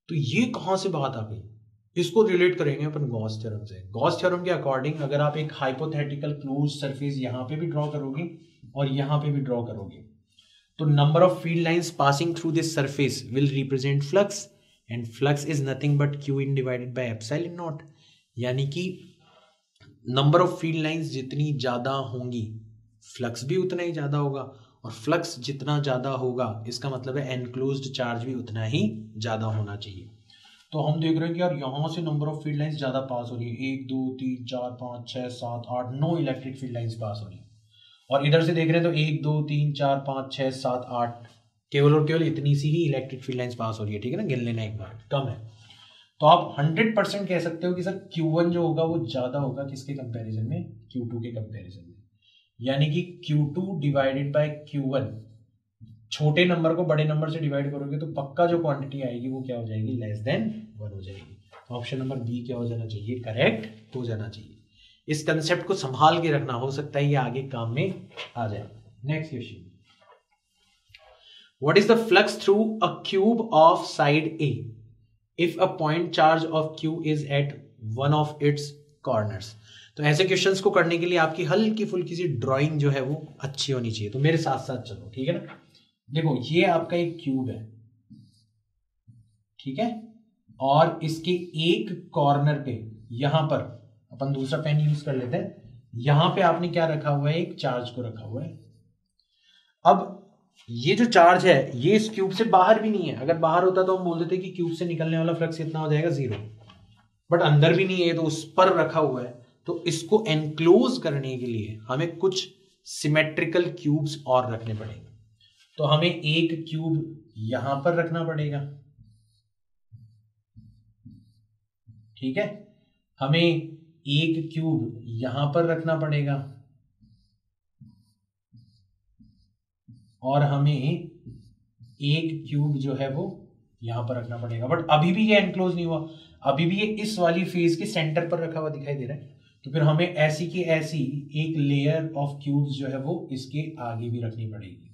तो ये कहाँ से बात आ गई? इसको रिलेट करेंगे अपन गॉस थ्योरम से। गॉस थ्योरम के अकॉर्डिंग अगर आप एक हाइपोथेटिकल क्लोज सरफेस यहाँ पे भी ड्रॉ करोगे और यहाँ पे भी ड्रॉ करोगे। तो number of field lines passing through this surface will represent flux and flux is nothing but q in divided by epsilon naught यानी कि नंबर ऑफ़ फ़ील्ड लाइंस जितनी ज़्यादा होंगी फ्लक्स भी उतना ही ज़्यादा होगा और फ्लक्स जितना ज़्यादा होगा, इसका मतलब है एनक्लोज्ड चार्ज भी उतना ही ज़्यादा होना चाहिए। तो हम देख रहे हैं कि यार यहाँ से नंबर ऑफ़ फ़ील्ड लाइंस ज़्यादा पास हो रही है। एक, दो, तीन, चार, पाँच छः सात, आठ, नौ इलेक्ट्रिक फ़ील्ड लाइंस पास हो रही है। और इधर से देख रहे हैं तो एक, दो, तीन, चार, पाँच छः सात, आठ केवल और केवल इतनी सी ही इलेक्ट्रिक फ़ील्ड लाइंस पास हो रही है, ठीक है ना? गिन लेना एक बार, कम है। तो आप हंड्रेड परसेंट कह सकते हो कि सर Q1 जो होगा वो ज़्यादा होगा किसके कंपैरिजन में? Q2 के कंपैरिजन में। यानी कि Q2 डिवाइडेड बाय Q1 छोटे नंबर को बड़े नंबर से डिवाइड करोगे तो पक्का जो क्वांटिटी आएगी वो क्या हो जाएगी? लेस देन वन हो जाएगी। ऑप्शन नंबर बी क्या हो जाना चाहिए? करेक्ट हो जाना चाहिए। इस कंसेप्ट को संभाल के रखना, हो सकता है ये आगे काम में आ जाए। Next question what is the flux through a cube of side A? If a point charge of Q is at one of its corners तो ऐसे क्वेश्चंस को करने के लिए आपकी हल्की फुल्की सी ड्राइंग जो है वो अच्छी होनी चाहिए। तो मेरे साथ साथ चलो, ठीक है ना? देखो, ये आपका एक क्यूब है, ठीक है? और इसके एक कॉर्नर पे, यहाँ पर, अपन दूसरा पेन यूज़ कर लेते हैं। यहाँ पे आपने क्या रखा हुआ है? एक चार्ज को रखा हुआ है। अब ये जो चार्ज है, ये इस क्यूब से बाहर भी नहीं है। अगर बाहर होता तो हम बोल देते कि क्यूब से निकलने वाला फ्लक्स कितना हो जाएगा ज़ीरो बट अंदर भी नहीं है तो उस पर रखा हुआ है। तो इसको एनक्लोज करने के लिए हमें कुछ सिमेट्रिकल क्यूब्स और रखने पड़ेंगे। तो हमें एक क्यूब यहाँ पर रखना पड़ेगा। ठीक है? हमें एक क्यूब यहाँ पर रखना पड़ेगा। और हमें एक क्यूब जो है वो यहाँ पर रखना पड़ेगा। बट अभी भी ये एनक्लोज नहीं हुआ। अभी भी ये इस वाली फ़ेज़ के सेंटर पर रखा हुआ दिखाई दे रहा है। तो फिर हमें ऐसी की ऐसी एक लेयर ऑफ़ क्यूब्स जो है वो इसके आगे भी रखनी पड़ेगी।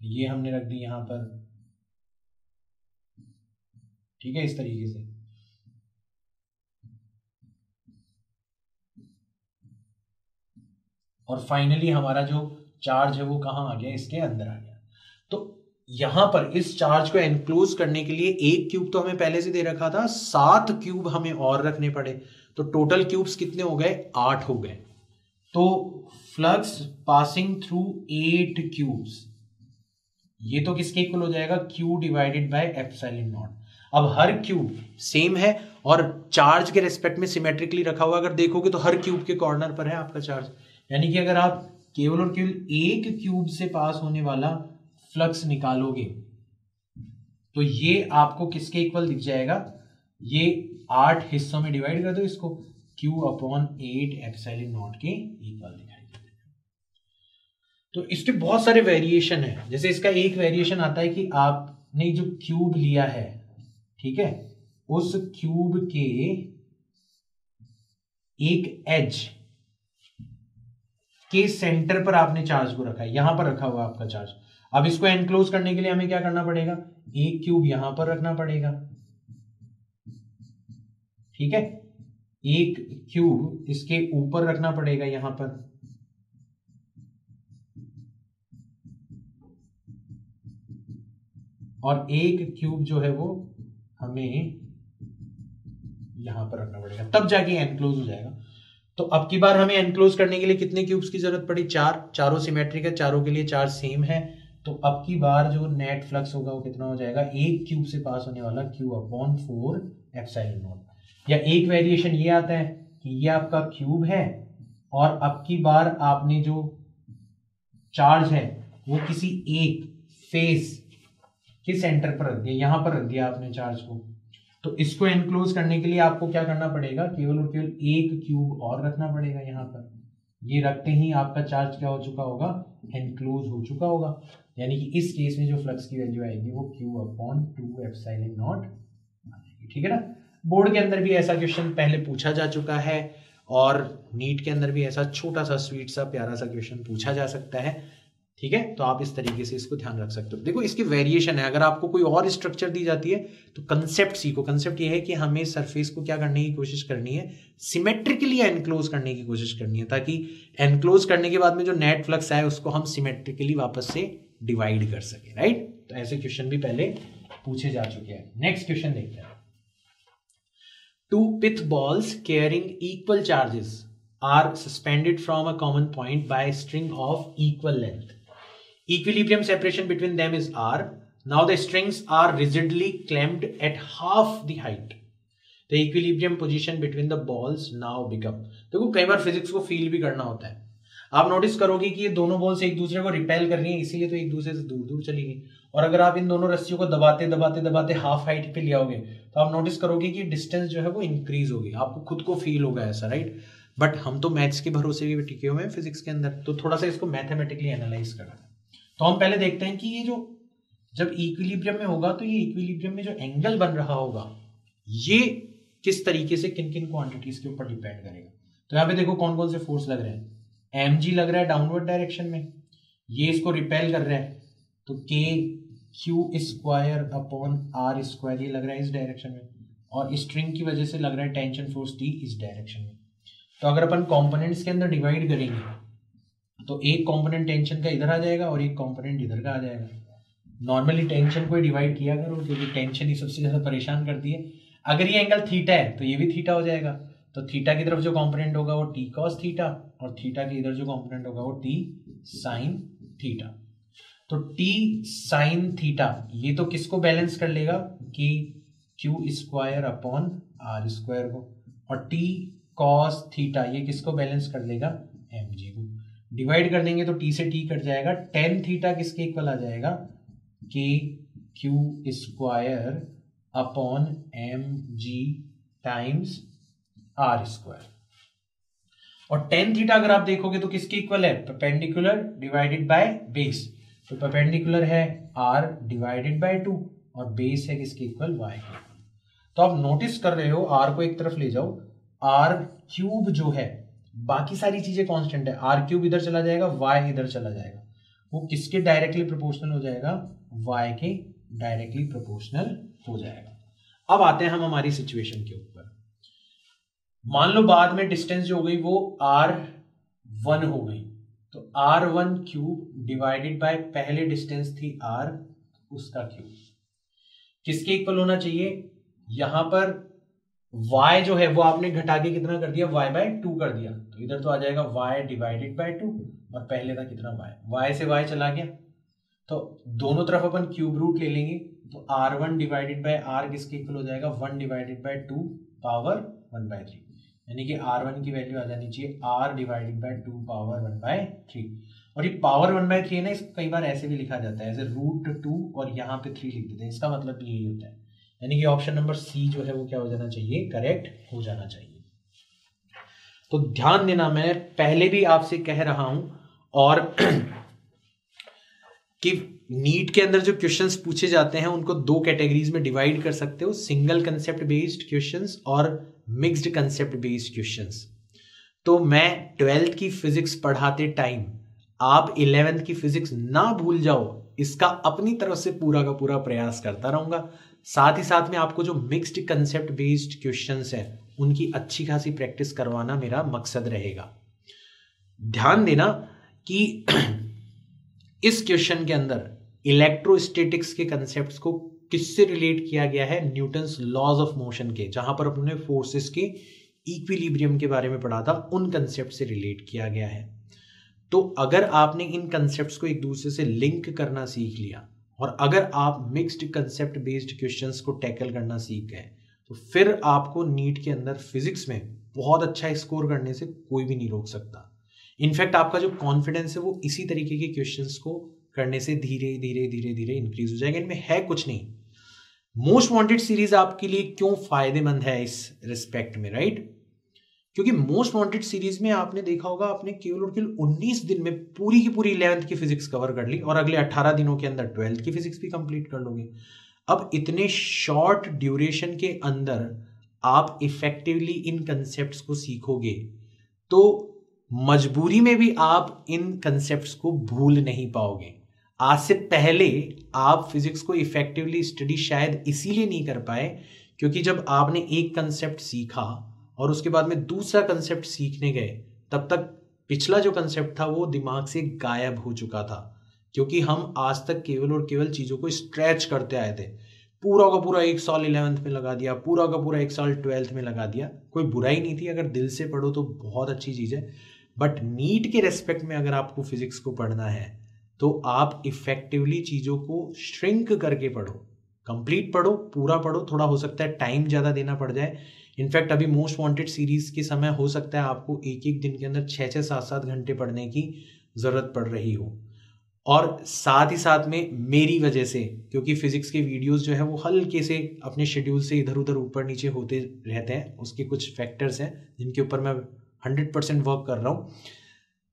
ये हमने रख दी यहाँ पर। ठीक है, इस तरीके से। और फाइनली हमारा जो चार्ज है वो कहाँ आ गया, इसके अंदर आ गया। तो यहाँ पर इस चार्ज को एनक्लोज करने के लिए एक क्यूब तो हमें पहले से दे रखा था, सात क्यूब हमें और रखने पड़े। तो टोटल क्यूब्स कितने हो गए? आठ हो गए। तो flux passing through eight cubes ये तो किसके इक्वल हो जाएगा? Q divided by epsilon naught अब हर क्यूब सेम है और चार्ज के रेस्पेक्ट में सिमेट्रिकली रखा हुआ, अगर देखोगे तो हर क्यूब के कॉर्नर पर है आपका चार्ज यानी कि अगर आप केवल और केवल एक क्यूब से पास होने वाला फ्लक्स निकालोगे तो ये आपको किसके इक्वल दिख जाएगा? ये आठ हिस्सों में डिवाइड कर दो इसको q upon eight epsilon naught के इक्वल दिखाई तो इसके बहुत सारे वेरिएशन है। जैसे इसका एक वेरिएशन आता है कि आपने जो क्यूब लिया है, ठीक है, उस क्यूब के एक एज के सेंटर पर आपने चार्ज को रखा है, यहाँ पर रखा हुआ आपका चार्ज अब इसको एनक्लोज करने के लिए हमें क्या करना पड़ेगा? एक क्यूब यहाँ पर रखना पड़ेगा. ठीक है? एक क्यूब इसके ऊपर रखना पड़ेगा यहाँ पर. और एक क्यूब जो है वो हमें यहाँ पर रखना पड़ेगा. तब जाके एनक्लोज हो जाएगा. तो अब की बार हमें एनक्लोज करने के लिए कितने क्यूब्स की ज़रूरत पड़ी? चार। चारों सिमेट्रिक है, चारों के लिए चार सेम है। तो अब की बार जो नेट फ्लक्स होगा वो कितना हो जाएगा? एक क्यूब से पास होने वाला q upon four epsilon naught या एक वेरिएशन ये आता है कि ये आपका क्यूब है और अब की बार आपने जो चार्ज है, वो किसी एक फेस के सेंटर पर रख दिया, यहाँ पर रख दिया आपने चार्ज को। तो इसको एनक्लोज करने के लिए आपको क्या करना पड़ेगा? केवल और केवल एक क्यूब और रखना पड़ेगा यहाँ पर। ये रखते ही आपका चार्ज क्या हो चुका होगा? एनक्लोज हो चुका होगा। यानी कि इस केस में जो फ्लक्स की वैल्यू आएगी वो q upon two epsilon naught ठीक है ना? बोर्ड के अंदर भी ऐसा क्वेश्चन पहले पूछा जा चुका है और नीट के अंदर भी ऐसा छोटा सा स्वीट सा प्यारा सा क्वेश्चन पूछा जा सकता है। ठीक है? तो आप इस तरीके से इसको ध्यान रख सकते हो। देखो, इसकी वेरिएशन है। अगर आपको कोई और स्ट्रक्चर दी जाती है तो कंसेप्ट सीखो। कंसेप्ट ये है कि हमें सरफेस को क्या करने की कोशिश करनी है? सिमेट्रिकली एनक्लोज करने की कोशिश करनी है, ताकि एनक्लोज करने के बाद में जो नेट फ्लक्स आए, उसको हम सिमेट्रिकली वापस से डिवाइड कर सके राइट तो ऐसे क्वेश्चन भी पहले पूछे जा चुके हैं। नेक्स्ट क्वेश्चन देखते हैं। Two pith balls carrying equal charges are suspended from a common point by string of equal length Equilibrium separation between them is R. Now the strings are rigidly clamped at half the height. The equilibrium position between the balls now become. देखो, कई बार फिजिक्स को फील भी करना होता है आप नोटिस करोगे कि ये दोनों बॉल्स एक दूसरे को रिपेल कर रही हैं, इसीलिए तो एक दूसरे से दूर दूर चली गई और अगर आप इन दोनों रस्सियों को दबाते दबाते दबाते हाफ़ हाइट पे ले आओगे तो आप नोटिस करोगे कि डिस्टेंस जो है वो इंक्रीज होगी आपको खुद को फील होगा ऐसा राइट बट हम तो मैथ्स के भरोसे भी टिके हुए हैं फिजिक्स के अंदर तो थोड़ा सा इसको मैथमेटिकली एनालाइज करना तो हम पहले देखते हैं कि ये जो, जब इक्विलिब्रियम में होगा तो ये इक्विलिब्रियम में जो एंगल बन रहा होगा, ये किस तरीके से किन किन क्वांटिटीज के ऊपर डिपेंड करेगा? तो यहाँ पे देखो कौन कौन से फोर्स लग रहे हैं। एम जी लग रहा है डाउनवर्ड डायरेक्शन में, ये इसको रिपेल कर रहा है तो k q square upon r square ये लग रहा है इस डायरेक्शन में, और स्ट्रिंग की वजह से लग रहा है टेंशन फोर्स टी इस डायरेक्शन में। तो अगर अपन कॉम्पोनेंट्स के अंदर डिवाइड करेंगे तो एक कंपोनेंट टेंशन का इधर आ जाएगा और एक कंपोनेंट इधर का आ जाएगा। नॉर्मली टेंशन को डिवाइड किया करो, क्योंकि टेंशन ही सबसे ज़्यादा परेशान करती है। अगर ये एंगल थीटा है तो ये भी थीटा हो जाएगा। तो थीटा की तरफ़ जो कंपोनेंट होगा वो टी कॉस थीटा और थीटा के इधर जो कंपोनेंट होगा वो टी साइन थीटा तो टी साइन थीटा ये तो किसको बैलेंस कर लेगा? कि q square upon r square को। और टी कॉस थीटा ये किसको बैलेंस कर लेगा? एम जी को। डिवाइड कर देंगे तो टी से टी कट जाएगा। टेन थीटा किसके इक्वल आ जाएगा? K q square upon m g times r square. और टेन थीटा अगर आप देखोगे तो किसके इक्वल है? परपेंडिकुलर डिवाइडेड बाय बेस तो परपेंडिकुलर है आर डिवाइडेड बाय टू और बेस है किसके इक्वल वाई तो आप नोटिस कर रहे हो आर को एक तरफ़ ले जाओ। आर क्यूब जो है बाकी सारी चीज़ें कांस्टेंट है। आर क्यूब इधर चला जाएगा वाई इधर चला जाएगा। वो किसके डायरेक्टली प्रोपोर्शनल हो जाएगा? वाई के डायरेक्टली प्रोपोर्शनल हो जाएगा। अब आते हैं हम हमारी सिचुएशन के ऊपर। मान लो बाद में डिस्टेंस जो हो गई, वो आर वन हो गई। तो r one cube divided by पहले डिस्टेंस थी आर उसका क्यूब किसके इक्वल होना चाहिए? यहाँ पर y जो है, वो आपने घटा के कितना कर दिया? Y बाय टू कर दिया। तो इधर तो आ जाएगा y डिवाइडेड बाय टू और पहले था कितना y? Y से y चला गया। तो दोनों तरफ़ अपन क्यूब रूट ले लेंगे। तो r one divided by r किसके इक्वल हो जाएगा? One divided by two power one by three यानी कि आर वन की वैल्यू आ जानी चाहिए। R divided by two power one by three और ये पावर वन बाय थ्री है ना इसको कई बार ऐसे भी लिखा जाता है। एज ए रूट टू और यहाँ पे थ्री लिख देते हैं। इसका मतलब यही होता है। यानी कि ऑप्शन नंबर सी जो है वो क्या हो जाना चाहिए? करेक्ट हो जाना चाहिए। तो ध्यान देना, मैं पहले भी आपसे कह रहा हूँ और <clears throat> कि नीट के अंदर जो क्वेश्चंस पूछे जाते हैं, उनको दो कैटेगरीज में डिवाइड कर सकते हो सिंगल कंसेप्ट बेस्ड क्वेश्चंस और मिक्स्ड कंसेप्ट बेस्ड क्वेश्चंस तो मैं ट्वेल्थ की फिजिक्स पढ़ाते टाइम आप इलेवेंथ की फिजिक्स ना भूल जाओ, इसका अपनी तरफ़ से पूरा का पूरा प्रयास करता रहूँगा। साथ ही साथ में आपको जो मिक्स्ड कंसेप्ट बेस्ड क्वेश्चन है, उनकी अच्छी खासी प्रैक्टिस करवाना मेरा मकसद रहेगा। ध्यान देना कि <clears throat> इस क्वेश्चन के अंदर इलेक्ट्रोस्टेटिक्स के कंसेप्ट को किससे रिलेट किया गया है? न्यूटन्स लॉज ऑफ़ मोशन के, जहाँ पर अपने फोर्सेस के इक्विलिब्रियम के बारे में पढ़ा था, उन कंसेप्ट से रिलेट किया गया है। तो अगर आपने इन कंसेप्ट को एक दूसरे से लिंक करना सीख लिया और अगर आप मिक्स्ड कंसेप्ट बेस्ड क्वेश्चंस को टैकल करना सीख गए तो फिर आपको नीट के अंदर फिजिक्स में बहुत अच्छा स्कोर करने से कोई भी नहीं रोक सकता। इनफैक्ट आपका जो कॉन्फिडेंस है वो इसी तरीके के क्वेश्चंस को करने से धीरे धीरे धीरे धीरे इंक्रीज हो जाएगा। इनमें है कुछ नहीं। मोस्ट वांटेड सीरीज़ आपके लिए क्यों फ़ायदेमंद है इस रिस्पेक्ट में राइट क्योंकि मोस्ट वांटेड सीरीज़ में आपने देखा होगा, आपने केवल और केवल 19 दिन में पूरी की पूरी इलेवंथ की फिजिक्स कवर कर ली और अगले 18 दिनों के अंदर ट्वेल्थ की फिजिक्स भी कंप्लीट कर लोगे। अब इतने शॉर्ट ड्यूरेशन के अंदर आप इफेक्टिवली इन कंसेप्ट को सीखोगे तो मजबूरी में भी आप इन कंसेप्ट को भूल नहीं पाओगे। आज से पहले आप फिजिक्स को इफेक्टिवली स्टडी शायद इसीलिए नहीं कर पाए, क्योंकि जब आपने एक कंसेप्ट सीखा और उसके बाद में दूसरा कंसेप्ट सीखने गए, तब तक पिछला जो कंसेप्ट था वो दिमाग से गायब हो चुका था, क्योंकि हम आज तक केवल और केवल चीज़ों को स्ट्रेच करते आए थे। पूरा का पूरा एक साल इलेवेंथ में लगा दिया, पूरा का पूरा एक साल ट्वेल्थ में लगा दिया। कोई बुराई नहीं थी, अगर दिल से पढ़ो तो बहुत अच्छी चीज़ है। बट नीट के रेस्पेक्ट में अगर आपको फिजिक्स को पढ़ना है तो आप इफेक्टिवली चीज़ों को श्रिंक करके पढ़ो। कंप्लीट पढ़ो, पूरा पढ़ो, थोड़ा हो सकता है टाइम ज़्यादा देना पड़ जाए। इनफैक्ट अभी मोस्ट वांटेड सीरीज़ के समय हो सकता है आपको एक एक दिन के अंदर छः छः सात सात घंटे पढ़ने की ज़रूरत पड़ रही हो। और साथ ही साथ में मेरी वजह से, क्योंकि फिजिक्स के वीडियोस जो है वो हल्के से अपने शेड्यूल से इधर उधर ऊपर नीचे होते रहते हैं, उसके कुछ फैक्टर्स हैं जिनके ऊपर मैं हंड्रेड परसेंट वर्क कर रहा हूँ।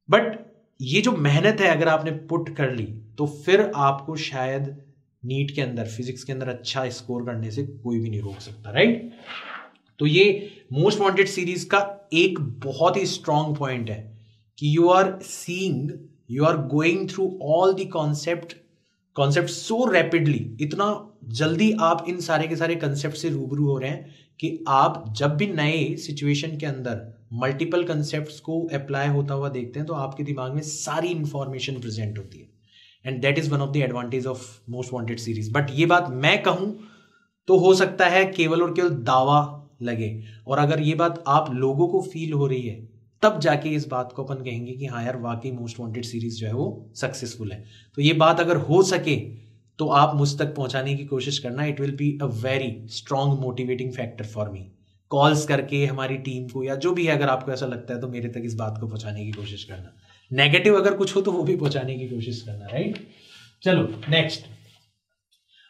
बट ये जो मेहनत है अगर आपने पुट कर ली तो फिर आपको शायद नीट के अंदर फिजिक्स के अंदर अच्छा स्कोर करने से कोई भी नहीं रोक सकता राइट तो ये मोस्ट वांटेड सीरीज़ का एक बहुत ही स्ट्रांग पॉइंट है कि you are seeing you are going through all the concept concept so rapidly इतना जल्दी आप इन सारे के सारे कंसेप्ट से रूबरू हो रहे हैं कि आप जब भी नए सिचुएशन के अंदर मल्टीपल कंसेप्ट को अप्लाई होता हुआ देखते हैं तो आपके दिमाग में सारी इंफॉर्मेशन प्रेजेंट होती है। And that is one of the advantage of most wanted series but ये बात मैं कहूँ तो हो सकता है केवल और केवल दावा लगे। और अगर ये बात आप लोगों को फील हो रही है, तब जाके इस बात को अपन कहेंगे कि हाँ यार, वाकई मोस्ट वांटेड सीरीज़ जो है वो सक्सेसफुल है। तो ये बात अगर हो सके तो आप मुझ तक पहुँचाने की कोशिश करना। It will be a very strong motivating factor for me calls करके हमारी टीम को या जो भी है, अगर आपको ऐसा लगता है तो मेरे तक इस बात को पहुँचाने की कोशिश करना। नेगेटिव अगर कुछ हो तो वो भी पहुँचाने की कोशिश करना राइट चलो next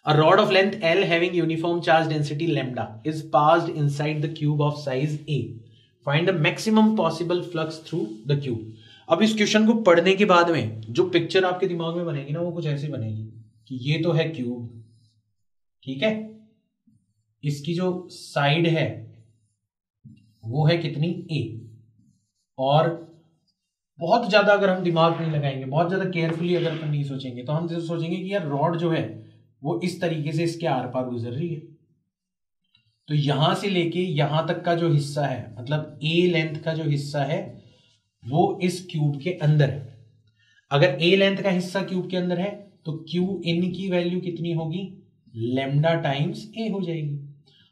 A rod of length L having uniform charge density lambda is passed inside the cube of size A. Find the maximum possible flux through the cube अब इस क्वेश्चन को पढ़ने के बाद में जो पिक्चर आपके दिमाग में बनेगी ना, वो कुछ ऐसी बनेगी कि ये तो है क्यूब ठीक है? इसकी जो साइड है, वो है कितनी? ए और बहुत ज़्यादा अगर हम दिमाग नहीं लगाएँगे, बहुत ज़्यादा केयरफुली अगर हम नहीं सोचेंगे तो हम जैसे सोचेंगे कि यार रॉड जो है वो इस तरीके से इसके आर पार गुजर रही है। तो यहाँ से लेके यहाँ तक का जो हिस्सा है मतलब ए लेंथ का जो हिस्सा है, वो इस क्यूब के अंदर है। अगर ए लेंथ का हिस्सा क्यूब के अंदर है तो क्यू इन की वैल्यू कितनी होगी? लेमडा टाइम्स ए हो जाएगी।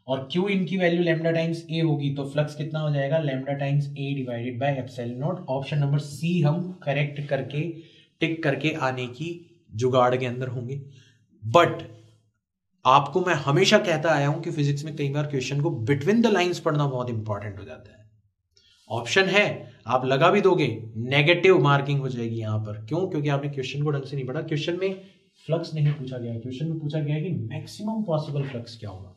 और क्यू इन की वैल्यू लेमडा टाइम्स ए होगी तो फ्लक्स कितना हो जाएगा? Lambda times a divided by epsilon naught option number c हम करेक्ट करके टिक करके आने की जुगाड़ के अंदर होंगे। बट आपको मैं हमेशा कहता आया हूँ कि फिजिक्स में कई बार क्वेश्चन को बिटवीन द लाइंस पढ़ना बहुत इंपॉर्टेंट हो जाता है। ऑप्शन है, आप लगा भी दोगे नेगेटिव मार्किंग हो जाएगी यहाँ पर। क्यों? क्योंकि आपने क्वेश्चन को ढंग से नहीं पढ़ा। क्वेश्चन में फ्लक्स नहीं पूछा गया। क्वेश्चन में पूछा गया कि मैक्सिमम पॉसिबल फ्लक्स क्या होगा।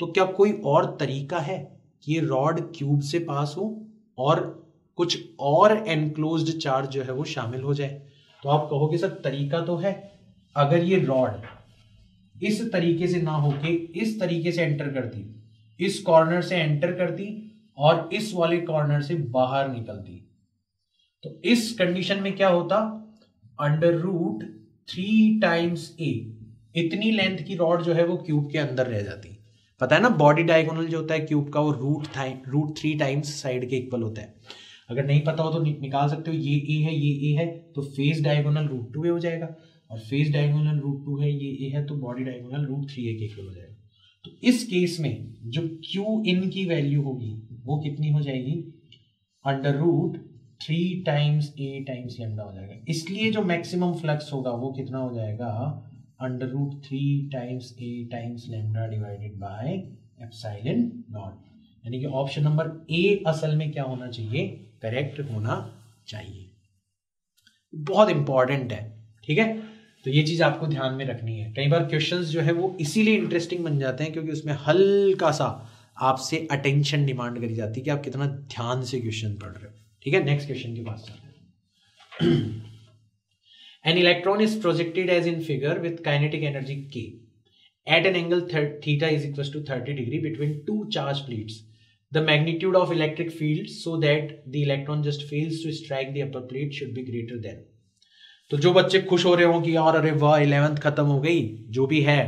तो क्या कोई और तरीका है कि ये रॉड क्यूब से पास हो और कुछ और एनक्लोज्ड चार्ज जो है वो शामिल हो जाए? तो आप कहोगे, सर, तरीका तो है अगर ये रॉड इस तरीके से ना होके इस तरीके से एंटर करती, इस कॉर्नर से एंटर करती और इस वाले कॉर्नर से बाहर निकलती तो इस कंडीशन में क्या होता? Under root three times A. इतनी लेंथ की रॉड जो है वो क्यूब के अंदर रह जाती। पता है ना, बॉडी डायगोनल जो होता है क्यूब का वो root root three times side के इक्वल होता है। अगर नहीं पता हो तो निकाल सकते हो, ये ए है, ये ए है तो face diagonal root two A हो जाएगा। और फेस डायगोनल रूट टू है, ये ए है तो body diagonal root three A के इक्वल हो जाएगा। तो इस केस में जो क्यू इन की वैल्यू होगी, वो कितनी हो जाएगी? Under root three times A times lambda हो जाएगा। इसलिए जो मैक्सिमम फ्लक्स होगा, वो कितना हो जाएगा? Under root three times A times lambda divided by epsilon nought यानी कि ऑप्शन नंबर ए असल में क्या होना चाहिए? करेक्ट होना चाहिए। बहुत इंपॉर्टेंट है। ठीक है? तो ये चीज़ आपको ध्यान में रखनी है। कई बार क्वेश्चन जो है वो इसीलिए इंटरेस्टिंग बन जाते हैं क्योंकि उसमें हल्का सा आपसे अटेंशन डिमांड करी जाती है कि आप कितना ध्यान से क्वेश्चन पढ़ रहे हो। ठीक है? नेक्स्ट क्वेश्चन के पास चलते हैं। An electron is projected as in figure with kinetic energy K at an angle theta is equal to thirty degree between two charge plates the magnitude of electric field so that the electron just fails to strike the upper plate should be greater than तो जो बच्चे खुश हो रहे हो कि यार अरे वाह इलेवेंथ खत्म हो गई, जो भी है,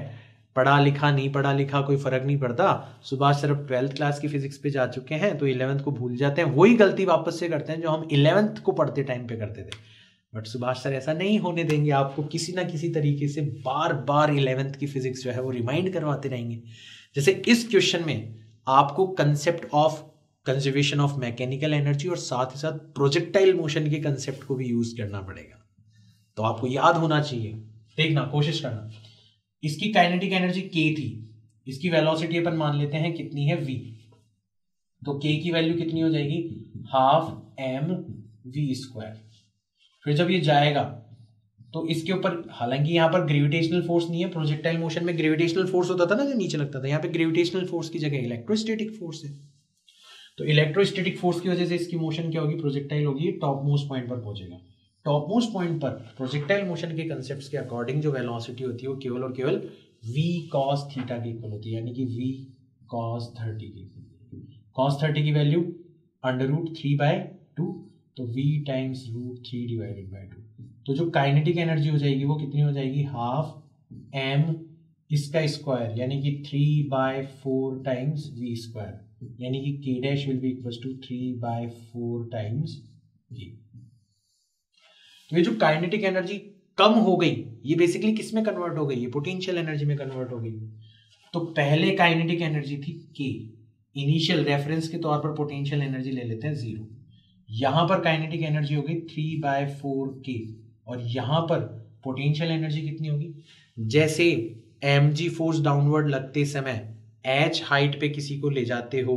पढ़ा लिखा नहीं पढ़ा लिखा, कोई फ़र्क नहीं पड़ता। सुभाष सर अब ट्वेल्थ क्लास की फिजिक्स पे जा चुके हैं तो इलेवंथ को भूल जाते हैं। वही गलती वापस से करते हैं जो हम इलेवंथ को पढ़ते टाइम पे करते थे। बट सुभाष सर ऐसा नहीं होने देंगे, आपको किसी ना किसी तरीके से बार बार इलेवेंथ की फिजिक्स जो है वो रिमाइंड करवाते रहेंगे। जैसे इस क्वेश्चन में आपको concept of conservation of mechanical energy और साथ ही साथ प्रोजेक्टाइल मोशन के कंसेप्ट को भी यूज़ करना पड़ेगा। तो आपको याद होना चाहिए। देखना, कोशिश करना। इसकी काइनेटिक एनर्जी के थी। इसकी वेलोसिटी अपन मान लेते हैं कितनी है वी तो के की वैल्यू कितनी हो जाएगी? हाफ़ एम वी स्क्वायर फिर जब ये जाएगा तो इसके ऊपर, हालाँकि यहाँ पर ग्रेविटेशनल फोर्स नहीं है प्रोजेक्टाइल मोशन में ग्रेविटेशनल फोर्स होता था ना जो नीचे लगता था, यहाँ पे ग्रेविटेशनल फोर्स की जगह इलेक्ट्रोस्टेटिक फोर्स है। तो इलेक्ट्रोस्टेटिक फोर्स की वजह से इसकी मोशन क्या होगी? प्रोजेक्टाइल होगी टॉप मोस्ट पॉइंट पर पहुंचेगा। टॉप मोस्ट पॉइंट पर प्रोजेक्टाइल मोशन के कंसेप्ट के अकॉर्डिंग जो वेलोसिटी होती है, वो केवल और केवल वी कॉस थीटा के इक्वल होती है, यानी कि वी कॉस थर्टी की कॉस थर्टी की value under root three by two तो v times root three divided by two तो जो काइनेटिक एनर्जी हो जाएगी, वो कितनी हो जाएगी? हाफ़ एम इसका स्क्वायर यानी कि three by four times V square यानी कि K dash will be equal to three by four times V तो ये जो काइनेटिक एनर्जी कम हो गई, ये बेसिकली किसमें कन्वर्ट हो गई? ये पोटेंशियल एनर्जी में कन्वर्ट हो गई। तो पहले काइनेटिक एनर्जी थी के इनिशियल रेफरेंस के तौर पर पोटेंशियल एनर्जी ले लेते हैं ज़ीरो यहाँ पर काइनेटिक एनर्जी होगी थ्री बाय फोर के और यहाँ पर पोटेंशियल एनर्जी कितनी होगी? जैसे एम जी फोर्स डाउनवर्ड लगते समय एच हाइट पे किसी को ले जाते हो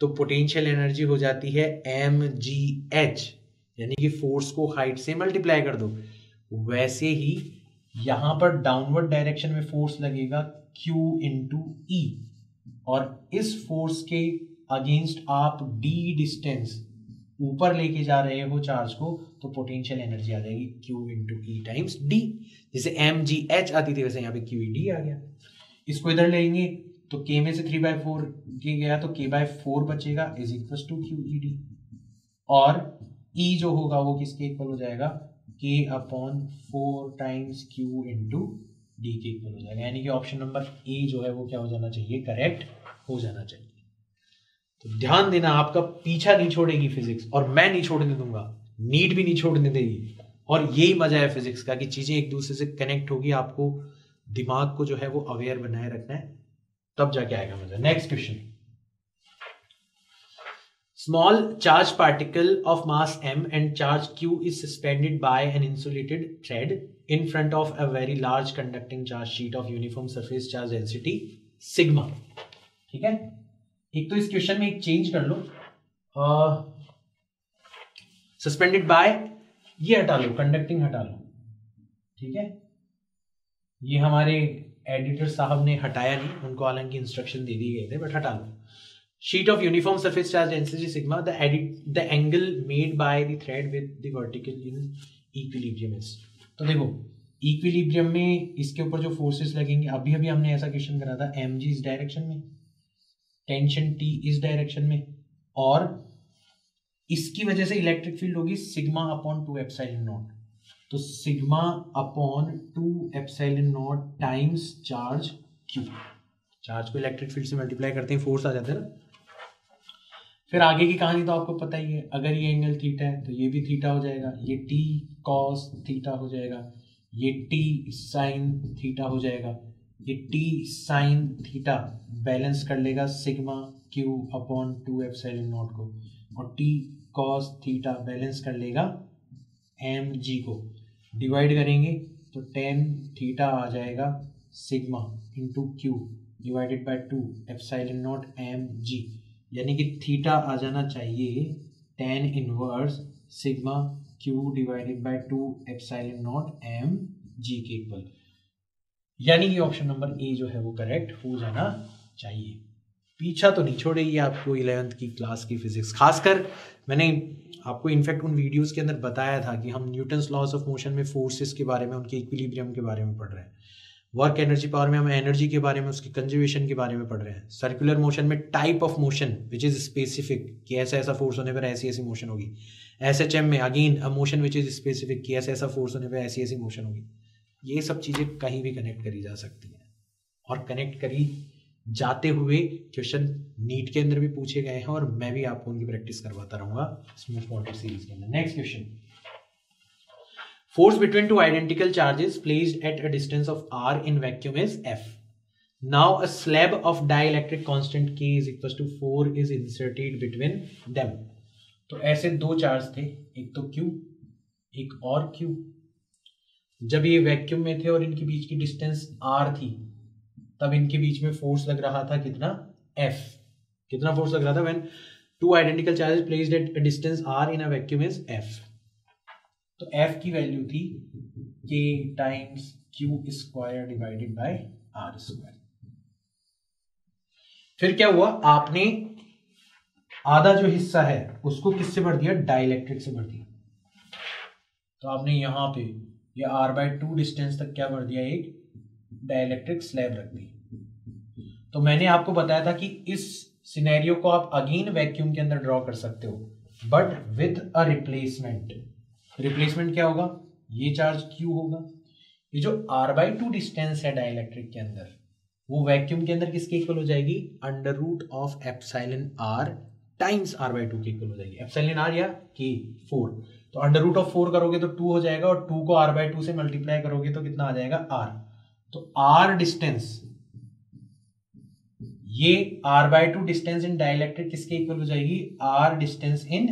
तो पोटेंशियल एनर्जी हो जाती है एम जी एच यानी कि फोर्स को हाइट से मल्टीप्लाई कर दो। वैसे ही यहाँ पर डाउनवर्ड डायरेक्शन में फोर्स लगेगा क्यू इंटू ई और इस फोर्स के अगेंस्ट आप डी डिस्टेंस ऊपर लेके जा रहे हो चार्ज को तो पोटेंशियल एनर्जी आ जाएगी Q into E times D जैसे एम जी एच आती थी, वैसे यहाँ पे क्यू डी आ गया। इसको इधर लेंगे तो के में से थ्री बाय फोर गया तो के बाय फोर बचेगा is equal to Q D और ई e जो होगा वो किसके इक्वल हो जाएगा? K upon four times Q into D के इक्वल हो जाएगा। यानी कि ऑप्शन नंबर ए जो है वो क्या हो जाना चाहिए? करेक्ट हो जाना चाहिए। तो ध्यान देना, आपका पीछा नहीं छोड़ेगी फिजिक्स और मैं नहीं छोड़ने दूँगा। नीट भी नहीं छोड़ने देगी। और यही मज़ा है फिजिक्स का कि चीज़ें एक दूसरे से कनेक्ट होगी, आपको दिमाग को जो है वो अवेयर बनाए रखना है। तब जाके आएगा मज़ा। Next question small charge particle of mass m and charge q is suspended by an insulated thread in front of a very large conducting charge sheet of uniform surface charge density sigma ठीक है एक तो इस क्वेश्चन में एक चेंज कर लो सस्पेंडेड बाय ये हटा लो कंडक्टिंग हटा लो ठीक है ये हमारे एडिटर साहब ने हटाया नहीं उनको हालाँकि इंस्ट्रक्शन दे दिए गए थे बट हटा लो sheet of uniform surface charge density sigma the edit the angle made by the thread with the vertical in equilibrium is तो देखो इक्विलिब्रियम में इसके ऊपर जो फोर्सेस लगेंगे अभी अभी हमने ऐसा क्वेश्चन करा था एम जी इस डायरेक्शन में टेंशन टी इस डायरेक्शन में, और इसकी वजह से इलेक्ट्रिक फ़ील्ड होगी sigma upon two epsilon nought तो sigma upon two epsilon nought times charge Q charge को इलेक्ट्रिक फ़ील्ड से मल्टीप्लाई करते हैं फोर्स आ जाता है ना? फिर आगे की कहानी तो आपको पता ही है, अगर ये एंगल थीटा है तो ये भी थीटा हो जाएगा, ये टी कॉस थीटा हो जाएगा, ये टी साइन थीटा हो जाएगा, ये टी साइन थीटा बैलेंस कर लेगा sigma Q upon two epsilon nought को, और टी कॉस थीटा बैलेंस कर लेगा एम जी को। डिवाइड करेंगे तो टेन थीटा आ जाएगा sigma into Q divided by two epsilon nought M G यानी कि थीटा आ जाना चाहिए tan inverse sigma Q divided by two epsilon nought M G के इक्वल यानी कि ऑप्शन नंबर ए जो है वो करेक्ट हो जाना चाहिए. पीछा तो नहीं छोड़ेगी आपको इलेवेंथ की क्लास की फिजिक्स खासकर मैंने आपको इनफैक्ट उन वीडियोस के अंदर बताया था कि हम न्यूटन्स लॉस ऑफ़ मोशन में फोर्सेस के बारे में, उनके इक्विलिब्रियम के बारे में पढ़ रहे हैं। वर्क एनर्जी पावर में हम एनर्जी के बारे में, उसकी कंजर्वेशन के बारे में पढ़ रहे हैं। सर्कुलर मोशन में type of motion which is specific कि ऐसा ऐसा फोर्स होने पर ऐसी ऐसी मोशन होगी। एस एच एम में again a motion which is specific कि ऐसा ऐसा फोर्स होने पर ऐसी ऐसी मोशन होगी। ये सब चीज़ें कहीं भी कनेक्ट करी जा सकती हैं। और कनेक्ट करी जाते हुए क्वेश्चन नीट के अंदर भी पूछे गए हैं, और मैं भी आपको उनकी प्रैक्टिस करवाता रहूँगा स्मूथ मॉडल सीरीज़ के अंदर। Next question force between two identical charges placed at a distance of r in vacuum is f now a slab of dielectric constant k is equals to 4 is inserted between them तो ऐसे दो चार्ज थे एक तो q एक और q जब ये वैक्यूम में थे और इनके बीच की डिस्टेंस r थी तब इनके बीच में फोर्स लग रहा था कितना f कितना फोर्स लग रहा था when two identical charges placed at distance r in a vacuum is f तो F की वैल्यू थी K times Q square divided by R square फिर क्या हुआ? आपने आधा जो हिस्सा है, उसको किससे भर दिया? डाइलेक्ट्रिक से भर दिया। तो आपने यहाँ पे ये आर बाय टू डिस्टेंस तक क्या भर दिया? एक डाइलेक्ट्रिक स्लैब रख दी। तो मैंने आपको बताया था कि इस सिनेरियो को आप अगेन वैक्यूम के अंदर ड्रॉ कर सकते हो but with a replacement replacement क्या होगा? ये चार्ज क्यू होगा। ये जो आर बाई टू डिस्टेंस है डाइलेक्ट्रिक के अंदर, वो वैक्यूम के अंदर किसके इक्वल हो जाएगी? Under root of epsilon R times R by two के इक्वल हो जाएगी। एप्साइलन आर या के फोर तो अंडर रूट ऑफ़ फोर करोगे तो टू हो जाएगा और टू को आर बाई टू से मल्टीप्लाई करोगे तो कितना आ जाएगा? आर तो आर डिस्टेंस ये R by two distance in dielectric किसके इक्वल हो जाएगी? आर डिस्टेंस इन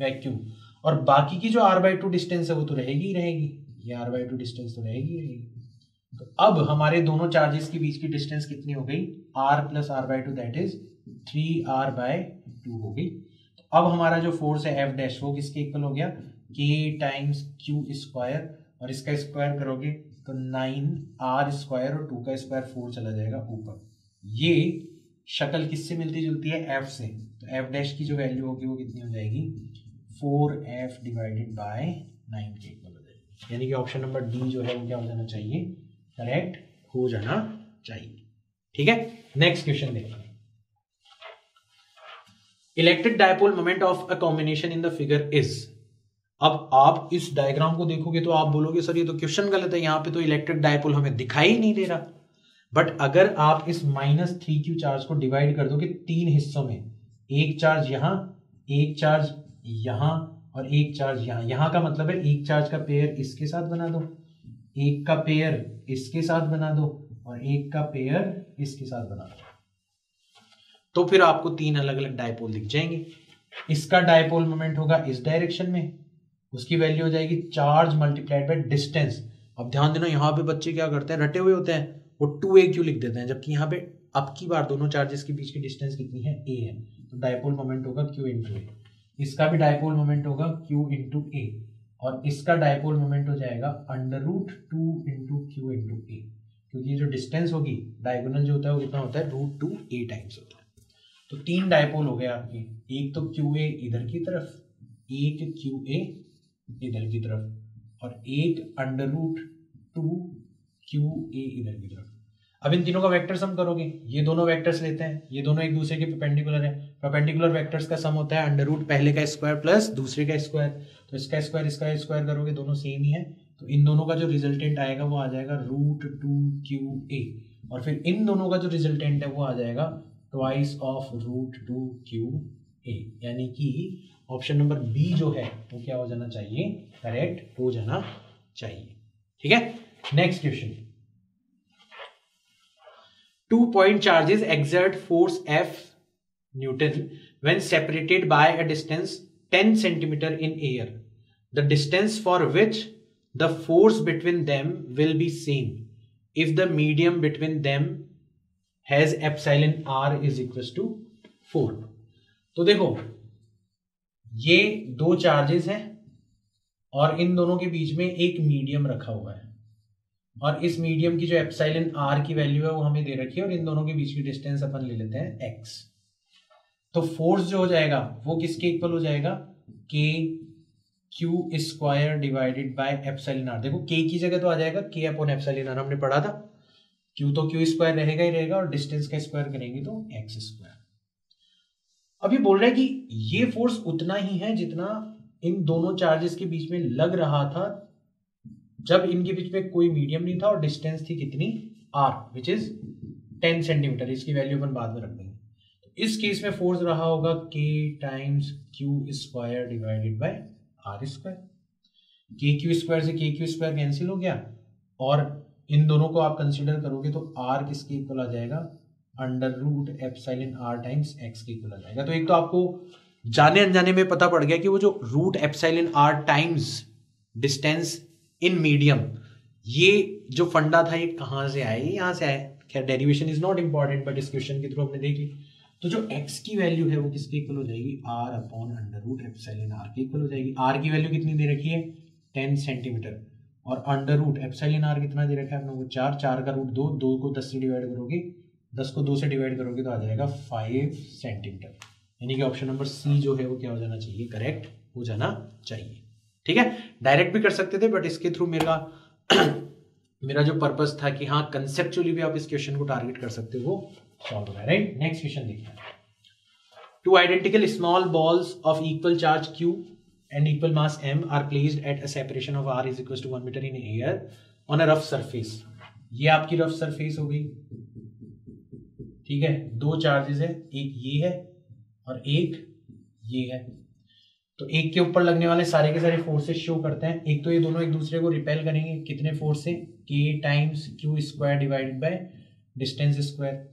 वैक्यूम और बाकी की जो आर बाई टू डिस्टेंस है वो तो रहेगी ही रहेगी। ये आर बाई टू डिस्टेंस तो रहेगी ही रहेगी। तो अब हमारे दोनों चार्जेस के बीच की डिस्टेंस कितनी हो गई? R plus R by two that is three R by two हो गई। तो अब हमारा जो फोर्स है एफ़ डैश वो किसके इक्वल हो गया? के टाइम्स क्यू स्क्वायर और इसका स्क्वायर करोगे तो नाइन आर स्क्वायर और टू का स्क्वायर फोर चला जाएगा ऊपर। ये शक्ल किससे मिलती जुलती है? एफ़ से। तो एफ़ डैश की जो वैल्यू होगी वो कितनी हो जाएगी? Four F divided by nine के इक्वल हो जाएगी। यानी कि ऑप्शन नंबर डी जो है, वो क्या हो जाना चाहिए? करेक्ट हो जाना चाहिए। ठीक है? नेक्स्ट क्वेश्चन देखिए electric dipole moment of a combination in the figure is अब आप इस डायग्राम को देखोगे तो आप बोलोगे, सर, ये तो क्वेश्चन गलत है। यहाँ पे तो इलेक्ट्रिक डायपोल हमें दिखाई नहीं दे रहा। बट अगर आप इस माइनस थ्री क्यू चार्ज को डिवाइड कर दोगे तीन हिस्सों में, एक चार्ज यहाँ, एक चार्ज यहाँ और एक चार्ज यहाँ। यहाँ का मतलब है एक चार्ज का पेयर इसके साथ बना दो, एक का पेयर इसके साथ बना दो और एक का पेयर इसके साथ बना दो। तो फिर आपको तीन अलग अलग डायपोल दिख जाएँगे। इसका डायपोल मोमेंट होगा इस डायरेक्शन में, उसकी वैल्यू हो जाएगी चार्ज मल्टीप्लाइड बाय डिस्टेंस अब ध्यान देना, यहाँ पे बच्चे क्या करते हैं, रटे हुए होते हैं, वो टू ए क्यू लिख देते हैं, जबकि यहाँ पे अब की बार दोनों चार्जेस के बीच की डिस्टेंस कितनी है ए है। तो डायपोल मोमेंट होगा क्यू इंटू ए इसका भी डायपोल मोमेंट होगा क्यू इंटू ए और इसका डायपोल मोमेंट हो जाएगा under root two into Q into A क्योंकि जो डिस्टेंस होगी डायगोनल जो होता है वो कितना होता है? रूट टू ए टाइम्स होता है। तो तीन डायपोल हो गए आपके। एक तो क्यू ए इधर की तरफ़, एक क्यू ए इधर की तरफ़ और एक under root two Q A इधर की तरफ़। अब इन तीनों का वेक्टर सम करोगे। ये दोनों वेक्टर्स लेते हैं। ये दोनों एक दूसरे के परपेंडिकुलर है। परपेंडिकुलर वेक्टर्स का सम होता है अंडर रूट पहले का स्क्वायर प्लस दूसरे का स्क्वायर तो इसका स्क्वायर इसका स्क्वायर करोगे, दोनों सेम ही है। तो इन दोनों का जो रिजल्टेंट आएगा वो आ जाएगा रूट टू क्यू ए और फिर इन दोनों का जो रिजल्टेंट है वो आ जाएगा twice of root two Q A यानी कि ऑप्शन नंबर बी जो है, वो क्या हो जाना चाहिए? करेक्ट हो जाना चाहिए। ठीक है? Next question Two point charges exert force F Newton when separated by a distance 10 centimeter in air. The distance for which the force between them will be same if the medium between them has epsilon r is equals to 4. तो देखो ये दो चार्जेस हैं और इन दोनों के बीच में एक मीडियम रखा हुआ है और इस मीडियम की जो एप्साइलन आर की वैल्यू है, वो हमें दे रखी है और इन दोनों के बीच की डिस्टेंस अपन ले लेते हैं एक्स तो फोर्स जो हो जाएगा, वो किसके इक्वल हो जाएगा? K Q square divided by epsilon R देखो के की जगह तो आ जाएगा के अपॉन एप्साइलिन आर हमने पढ़ा था। क्यू तो क्यू स्क्वायर रहेगा ही रहेगा और डिस्टेंस का स्क्वायर करेंगे तो एक्स स्क्वायर अभी बोल रहा है कि ये फोर्स उतना ही है जितना इन दोनों चार्जेस के बीच में लग रहा था जब इनके बीच में कोई मीडियम नहीं था और डिस्टेंस थी कितनी? R which is ten centimetre इसकी वैल्यू अपन बाद में रख देंगे। तो इस केस में फोर्स रहा होगा K times Q square divided by R square K Q square से के क्यू स्क्वायर कैंसिल हो गया और इन दोनों को आप कंसिडर करोगे तो आर किसके इक्वल आ जाएगा? Under root epsilon R times X के इक्वल आ जाएगा। तो एक तो आपको जाने अनजाने में पता पड़ गया कि वो जो root epsilon R times distance in medium ये जो फंडा था, ये कहाँ से आया? यहाँ से आया। खैर derivation is not important but इस क्वेश्चन के थ्रू हमने देख ली। तो जो x की वैल्यू है, वो किसके इक्वल हो जाएगी? r upon under root epsilon R के इक्वल हो जाएगी। r की वैल्यू कितनी दे रखी है? टेन सेंटीमीटर और अंडर रूट एप्साइलिन आर कितना दे रखा है अपने को चार चार का रूट दो दो को दस से डिवाइड करोगे, दस को दो से डिवाइड करोगे तो आ जाएगा फाइव सेंटीमीटर यानी कि ऑप्शन नंबर सी जो है, वो क्या हो जाना चाहिए? करेक्ट हो जाना चाहिए। ठीक है? डायरेक्ट भी कर सकते थे बट इसके थ्रू मेरा <clears throat> मेरा जो पर्पज था कि हाँ कंसेप्चुअली भी आप इस क्वेश्चन को टारगेट कर सकते हो सॉल्व होगा राइट नेक्स्ट क्वेश्चन देखिए। Two identical small balls of equal charge Q and equal mass m are placed at a separation of r is equals to 1 meter in air on a rough surface. ये आपकी रफ सरफेस हो गई। ठीक है? दो चार्जेस है, एक ये है और एक ये है। तो एक के ऊपर लगने वाले सारे के सारे फोर्सेस शो करते हैं। एक तो ये दोनों एक दूसरे को रिपेल करेंगे, कितने फोर्स से K times Q square divided by distance square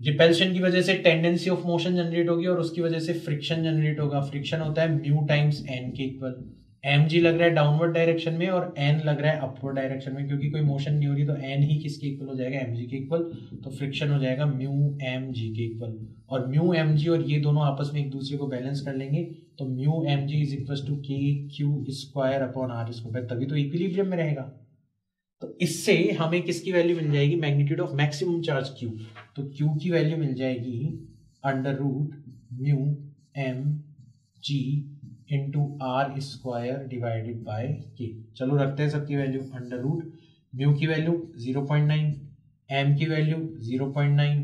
repulsion की वजह से टेंडेंसी ऑफ़ मोशन जनरेट होगी और उसकी वजह से फ्रिक्शन जनरेट होगा। फ्रिक्शन होता है म्यू टाइम्स एन के इक्वल एम जी लग रहा है डाउनवर्ड डायरेक्शन में और एन लग रहा है अपवर्ड डायरेक्शन में। क्योंकि कोई मोशन नहीं हो रही तो एन ही किसके इक्वल हो जाएगा? एम जी के इक्वल तो फ्रिक्शन हो जाएगा म्यू एम जी के इक्वल और म्यू एम जी और ये दोनों आपस में एक दूसरे को बैलेंस कर लेंगे। तो mu M G is equal to K Q square upon R square तभी तो इक्विलिब्रियम में रहेगा। तो इससे हमें किसकी वैल्यू मिल जाएगी? Magnitude of maximum charge Q तो क्यू की वैल्यू मिल जाएगी under root mu M G into R square divided by K चलो रखते हैं सबकी वैल्यू अंडर रूट म्यू की value zero point nine M की value zero point nine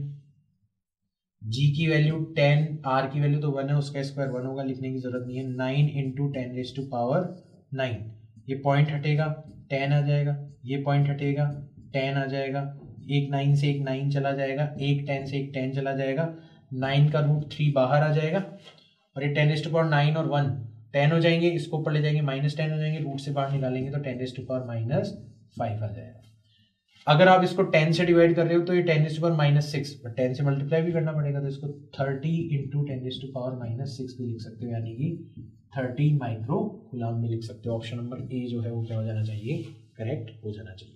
G की वैल्यू टेन आर की वैल्यू तो वन है, उसका स्क्वायर वन होगा, लिखने की ज़रूरत नहीं है। Nine into ten raise to power nine ये पॉइंट हटेगा टेन आ जाएगा, ये पॉइंट हटेगा टेन आ जाएगा। एक नाइन से एक नाइन चला जाएगा, एक टेन से एक टेन चला जाएगा। नाइन का रूट थ्री बाहर आ जाएगा। और ये टेन टू पावर नाइन और वन टेन हो जाएँगे, इसको ऊपर ले जाएँगे माइनस टेन हो जाएँगे रूट से बाहर निकालेंगे तो ten to power minus five आ जाएगा। अगर आप इसको टेन से डिवाइड कर रहे हो तो ये ten to power minus six ten से मल्टीप्लाई भी करना पड़ेगा तो इसको thirty into ten to power minus six भी लिख सकते हो, यानी कि थर्टी माइक्रो गुलाम भी लिख सकते हो। ऑप्शन नंबर ए जो है वो क्या हो जाना चाहिए? करेक्ट हो जाना चाहिए।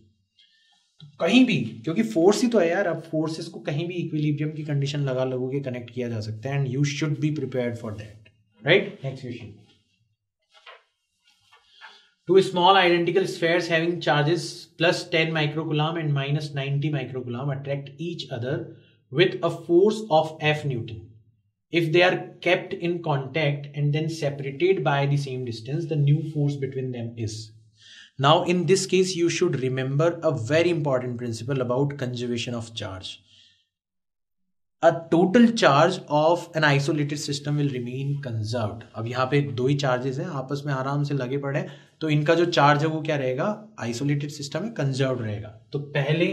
तो कहीं भी, क्योंकि फोर्स ही तो है यार, अब फोर्सेस को कहीं भी इक्विलिब्रियम की कंडीशन लगा लगोगे कनेक्ट किया जा सकता है and you should be prepared for that right next question Two small identical spheres having charges plus 10 microcoulomb and minus 90 microcoulomb attract each other with a force of F Newton. If they are kept in contact and then separated by the same distance, the new force between them is Now, in this case, you should remember a very important principle about conservation of charge. A total charge of an isolated system will remain conserved. अब यहाँ पे दो ही चार्जेस हैं आपस में आराम से लगे पड़े तो इनका जो चार्ज है वो क्या रहेगा? आइसोलेटेड सिस्टम है कंजर्व रहेगा। तो पहले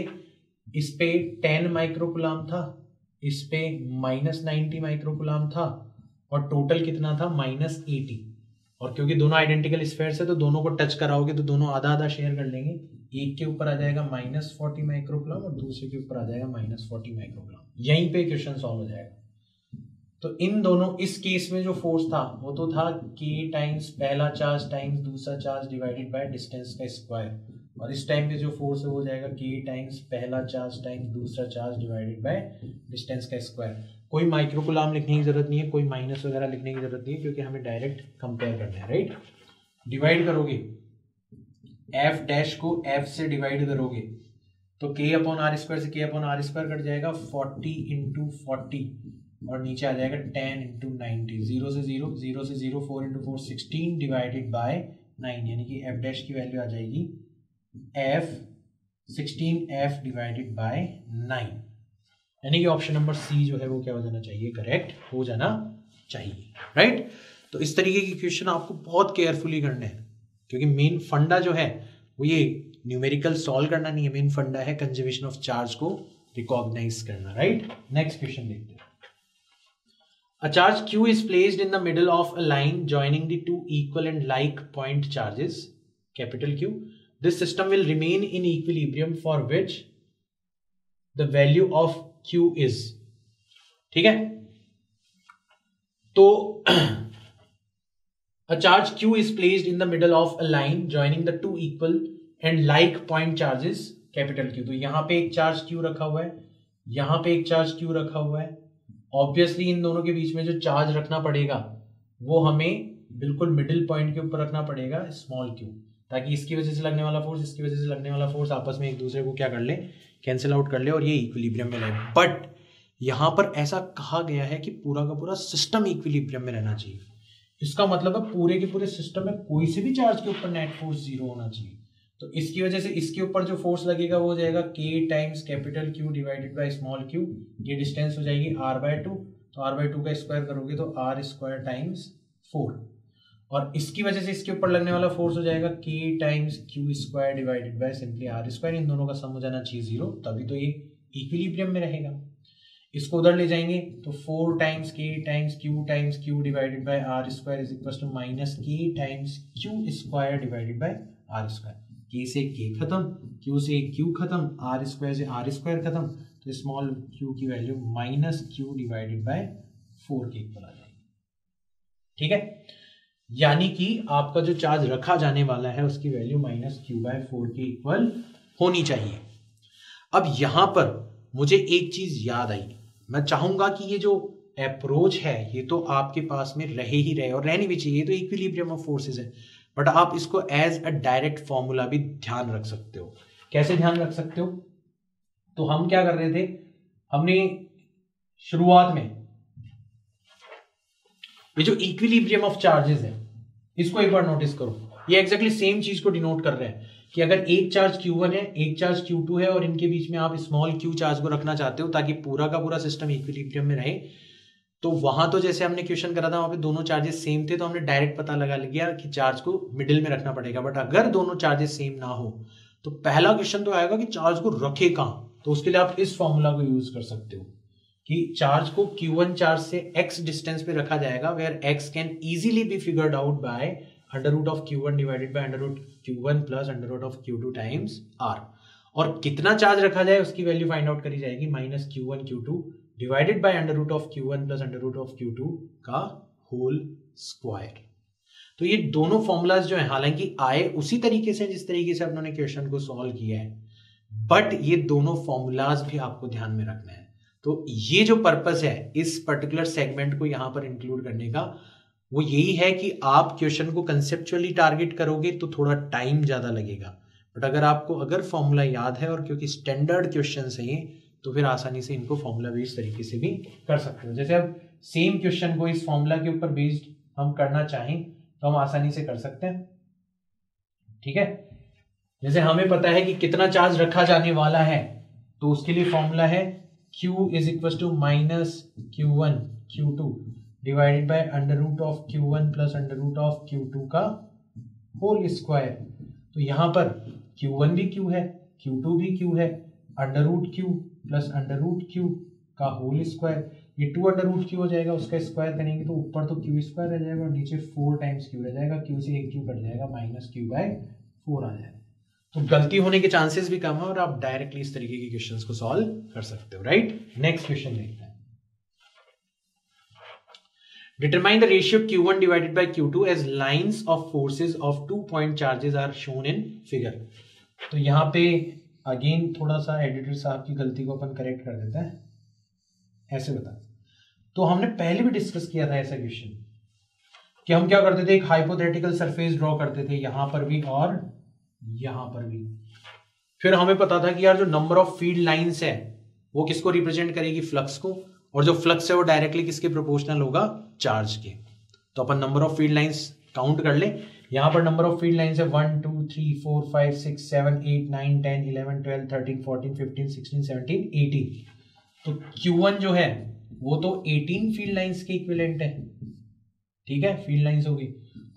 इस पे 10 माइक्रोकुलाम था, इस पे माइनस नाइनटी माइक्रोकुलाम था और टोटल कितना था? माइनस एटी और क्योंकि दोनों आइडेंटिकल स्फेयर है तो दोनों को टच कराओगे तो दोनों आधा आधा शेयर कर लेंगे। एक के ऊपर आ जाएगा माइनस फोर्टी माइक्रोग्राम और दूसरे के ऊपर आ जाएगा माइनस फोर्टी माइक्रोग्राम यहीं पे क्वेश्चन सॉल्व हो जाएगा। तो इन दोनों, इस केस में जो फोर्स था, वो तो था के टाइम्स पहला चार्ज टाइम्स दूसरा चार्ज डिवाइडेड बाय डिस्टेंस का स्क्वायर और इस टाइम पे जो फोर्स है, वो जाएगा के टाइम्स पहला चार्ज टाइम्स दूसरा चार्ज डिवाइडेड बाय डिस्टेंस का स्क्वायर कोई माइक्रोकुलाम लिखने की ज़रूरत नहीं है, कोई माइनस वगैरह लिखने की ज़रूरत नहीं है, क्योंकि हमें डायरेक्ट कंपेयर करना है राइट डिवाइड करोगे। एफ़ डैश को एफ़ से डिवाइड करोगे। तो के अपॉन आर स्क्वायर से K upon R square cut जाएगा फोर्टी इंटू फोर्टी और नीचे आ जाएगा टेन इंटू नाइनटी, ज़ीरो से ज़ीरो ज़ीरो से zero, four into four, sixteen divided by nine, यानी कि एफ़ डैश की वैल्यू आ जाएगी F sixteen F divided by nine. यानी कि ऑप्शन नंबर सी जो है वो क्या हो जाना चाहिए? करेक्ट हो जाना चाहिए राइट तो इस तरीके की क्वेश्चन आपको बहुत केयरफुली करने हैं, क्योंकि मेन फंडा जो है, वो ये न्यूमेरिकल सॉल्व करना नहीं है मेन फंडा है कंजर्वेशन ऑफ़ चार्ज को रिकॉग्नाइज करना राइट नेक्स्ट क्वेश्चन देखते हैं। A charge q is placed in the middle of a line joining the two equal and like point charges, capital Q. This system will remain in equilibrium for which the value of q is. ठीक है तो a charge q is placed in the middle of a line joining the two equal and like point charges capital Q तो यहाँ पे एक चार्ज क्यू रखा हुआ है यहाँ पे एक चार्ज क्यू रखा हुआ है ऑब्वियसली इन दोनों के बीच में जो चार्ज रखना पड़ेगा, वो हमें बिल्कुल मिडिल पॉइंट के ऊपर रखना पड़ेगा स्मॉल क्यू ताकि इसकी वजह से लगने वाला फोर्स इसकी वजह से लगने वाला फोर्स आपस में एक दूसरे को क्या कर ले कैंसिल आउट कर ले और ये इक्विलिब्रियम में रहे. बट यहाँ पर ऐसा कहा गया है कि पूरा का पूरा सिस्टम इक्विलिब्रियम में रहना चाहिए। इसका मतलब है पूरे के पूरे सिस्टम में कोई से भी चार्ज के ऊपर नेट फोर्स ज़ीरो होना चाहिए। तो इसकी वजह से इसके ऊपर जो फोर्स लगेगा वो हो जाएगा k times capital Q divided by small Q ये डिस्टेंस हो जाएगी आर बाय टू तो आर बाय टू का स्क्वायर करोगे तो आर स्क्वायर टाइम्स फोर और इसकी वजह से इसके ऊपर लगने वाला फोर्स हो जाएगा k times Q square divided by simply R square इन दोनों का सम हो जाना चाहिए ज़ीरो तभी तो ये इक्विलिब्रियम में रहेगा। इसको उधर ले जाएँगे तो four times k times Q times Q divided by R square is equal to minus k times Q square divided by R square k से के खत्म क्यू से क्यू खत्म आर स्क्वायर से आर स्क्वायर खत्म तो स्मॉल क्यू की value minus Q divided by four के इक्वल आ जाएगी ठीक है? यानी कि आपका जो चार्ज रखा जाने वाला है, उसकी value minus Q by four के इक्वल होनी चाहिए। अब यहाँ पर मुझे एक चीज़ याद आई। मैं चाहूँगा कि ये जो अप्रोच है, ये तो आपके पास में रहे ही रहे और रहनी भी चाहिए। ये तो इक्विलिब्रियम ऑफ़ फोर्सेस है। बट आप इसको एज अ डायरेक्ट फॉर्मूला भी ध्यान रख सकते हो। कैसे ध्यान रख सकते हो? तो हम क्या कर रहे थे? हमने शुरुआत में, ये जो इक्विलिब्रियम ऑफ़ चार्जेस है, इसको एक बार नोटिस करो। ये एक्जेक्टली सेम चीज़ को डिनोट कर रहे हैं कि अगर एक चार्ज Q1 है, एक चार्ज Q2 है, और इनके बीच में आप स्मॉल q चार्ज को रखना चाहते हो ताकि पूरा का पूरा सिस्टम इक्विलिब्रियम में रहे तो वहाँ तो जैसे हमने क्वेश्चन करा था, वहाँ पे दोनों चार्जेस सेम थे तो हमने डायरेक्ट पता लगा लिया कि चार्ज को मिडिल में रखना पड़ेगा। बट अगर दोनों चार्जेस सेम ना हो तो पहला क्वेश्चन तो आएगा कि चार्ज को रखे कहाँ? तो उसके लिए आप इस फॉर्मूला को यूज़ कर सकते हो कि चार्ज को Q1 चार्ज से x डिस्टेंस पे रखा जाएगा where x can easily be figured out by under root of Q1 divided by under root Q1 plus under root of Q2 times R. और कितना चार्ज रखा जाए, उसकी वैल्यू फाइंड आउट करी जाएगी minus Q one Q two divided by under root of Q one plus under root of Q two का होल स्क्वायर तो ये दोनों फॉर्मूलाज जो है, हालाँकि आए उसी तरीके से जिस तरीके से अपने क्वेश्चन को सॉल्व किया है बट ये दोनों फॉर्मूलाज भी आपको ध्यान में रखना है। तो ये जो पर्पस है, इस पर्टिकुलर सेगमेंट को यहाँ पर इंक्लूड करने का, वो यही है कि आप क्वेश्चन को कंसेप्चुअली टारगेट करोगे तो थोड़ा टाइम ज़्यादा लगेगा। बट अगर आपको अगर फॉर्मूला याद है और क्योंकि स्टैंडर्ड क्वेश्चन है तो फिर आसानी से इनको फॉर्मूला बेस्ड तरीके से भी कर सकते हो। जैसे अब सेम क्वेश्चन को इस फॉर्मूला के ऊपर बेस्ड हम करना चाहें तो हम आसानी से कर सकते हैं। ठीक है? जैसे हमें पता है कि कितना चार्ज रखा जाने वाला है तो उसके लिए फॉर्मूला है Q is equal to minus Q one Q two divided by under root of Q one plus under root of Q two का होल स्क्वायर तो यहाँ पर क्यू वन भी क्यू है क्यू टू भी क्यू है under root Q plus under root Q का होल स्क्वायर ये टू अंडर रूट क्यू हो जाएगा, उसका स्क्वायर करेंगे तो ऊपर तो क्यू स्क्वायर रह जाएगा और नीचे फोर टाइम्स क्यू रह जाएगा क्यू से एक क्यू कट जाएगा माइनस क्यू बाय फोर आ जाएगा। तो गलती होने के चांसेस भी कम है और आप डायरेक्टली इस तरीके के क्वेश्चंस को सॉल्व कर सकते हो राइट नेक्स्ट क्वेश्चन देखते हैं। Determine the ratio Q1 divided by Q2 as lines of forces of two point charges are shown in figure. तो यहाँ पे अगेन थोड़ा सा एडिटर साहब की गलती को अपन करेक्ट कर देते हैं। ऐसे बता। तो हमने पहले भी डिस्कस किया था ऐसा क्वेश्चन कि हम क्या करते थे? एक हाइपोथेटिकल सरफेस ड्रॉ करते थे, यहाँ पर भी और यहाँ पर भी। फिर हमें पता था कि यार जो नंबर ऑफ़ फ़ील्ड लाइंस है, वो किसको रिप्रेजेंट करेगी? फ्लक्स को। और जो फ्लक्स है, वो डायरेक्टली किसके प्रोपोर्शनल होगा? चार्ज के। तो अपन number of field lines count कर ले। यहाँ पर नंबर ऑफ़ फ़ील्ड लाइन्स है one two three four five six seven eight nine ten eleven twelve thirteen fourteen fifteen sixteen seventeen eighteen तो Q1 जो है, वो तो 18 फ़ील्ड लाइंस के इक्विवेलेंट है। ठीक है? फ़ील्ड लाइंस होगी।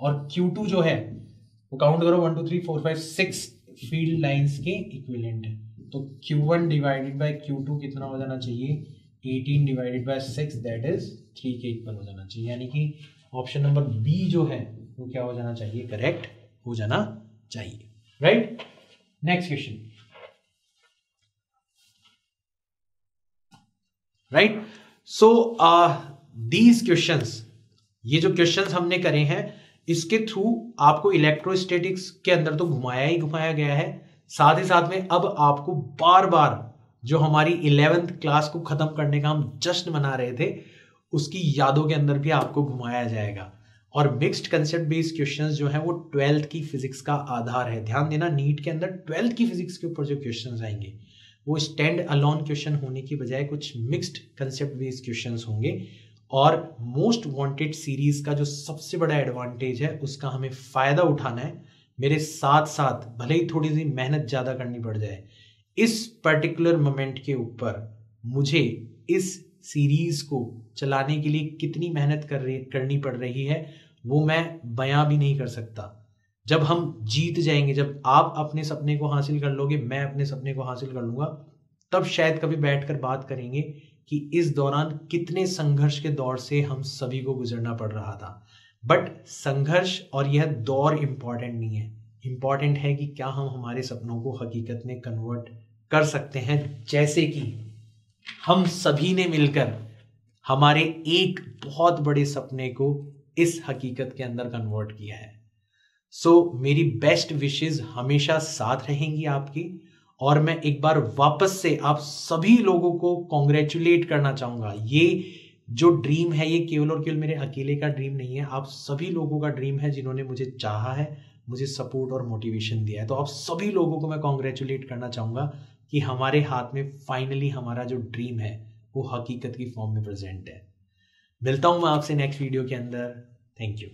और Q2 जो है, वो काउंट करो one two three four five six field lines के इक्विवेलेंट है। तो Q1 डिवाइडेड बाय Q2 कितना हो जाना चाहिए? 18 डिवाइडेड बाय 6 दैट इज़ 3 के इक्वल हो जाना चाहिए। यानी कि ऑप्शन नंबर बी जो है वो क्या हो जाना चाहिए? करेक्ट हो जाना चाहिए। Right next question right so these questions ये जो क्वेश्चंस हमने करे हैं, इसके थ्रू आपको इलेक्ट्रोस्टेटिक्स के अंदर तो घुमाया ही घुमाया गया है। साथ ही साथ में अब आपको बार बार जो हमारी इलेवेंथ क्लास को खत्म करने का हम जश्न मना रहे थे, उसकी यादों के अंदर भी आपको घुमाया जाएगा। और मिक्स्ड कंसेप्ट बेस्ड क्वेश्चंस जो है, वो ट्वेल्थ की फिजिक्स का आधार है। ध्यान देना नीट के अंदर ट्वेल्थ की फिजिक्स के ऊपर जो क्वेश्चंस आएँगे, वो स्टैंड अलोन क्वेश्चन होने की बजाय कुछ मिक्स्ड कंसेप्ट बेस्ड क्वेश्चन होंगे। और मोस्ट वांटेड सीरीज़ का जो सबसे बड़ा एडवांटेज है, उसका हमें फ़ायदा उठाना है। मेरे साथ साथ भले ही थोड़ी सी मेहनत ज़्यादा करनी पड़ जाए, इस पर्टिकुलर मोमेंट के ऊपर मुझे इस सीरीज़ को चलाने के लिए कितनी मेहनत कर रही, करनी पड़ रही है, वो मैं बयां भी नहीं कर सकता। जब हम जीत जाएँगे, जब आप अपने सपने को हासिल कर लोगे, मैं अपने सपने को हासिल कर लूँगा, तब शायद कभी बैठकर बात करेंगे कि इस दौरान कितने संघर्ष के दौर से हम सभी को गुजरना पड़ रहा था। बट संघर्ष और यह दौर इंपॉर्टेंट नहीं है। इंपॉर्टेंट है कि क्या हम हमारे सपनों को हकीकत में कन्वर्ट कर सकते हैं, जैसे कि हम सभी ने मिलकर हमारे एक बहुत बड़े सपने को इस हकीकत के अंदर कन्वर्ट किया है। सो so, मेरी बेस्ट विशेस हमेशा साथ रहेंगी आपकी और मैं एक बार वापस से आप सभी लोगों को कॉन्ग्रेचुलेट करना चाहूँगा। ये जो ड्रीम है ये केवल और केवल मेरे अकेले का ड्रीम नहीं है। आप सभी लोगों का ड्रीम है जिन्होंने मुझे चाहा है मुझे सपोर्ट और मोटिवेशन दिया है। तो आप सभी लोगों को मैं कॉन्ग्रेचुलेट करना चाहूँगा। कि हमारे हाथ में फाइनली हमारा जो ड्रीम है, वो हकीकत की फॉर्म में प्रेजेंट है। मिलता हूँ मैं आपसे नेक्स्ट वीडियो के अंदर। Thank you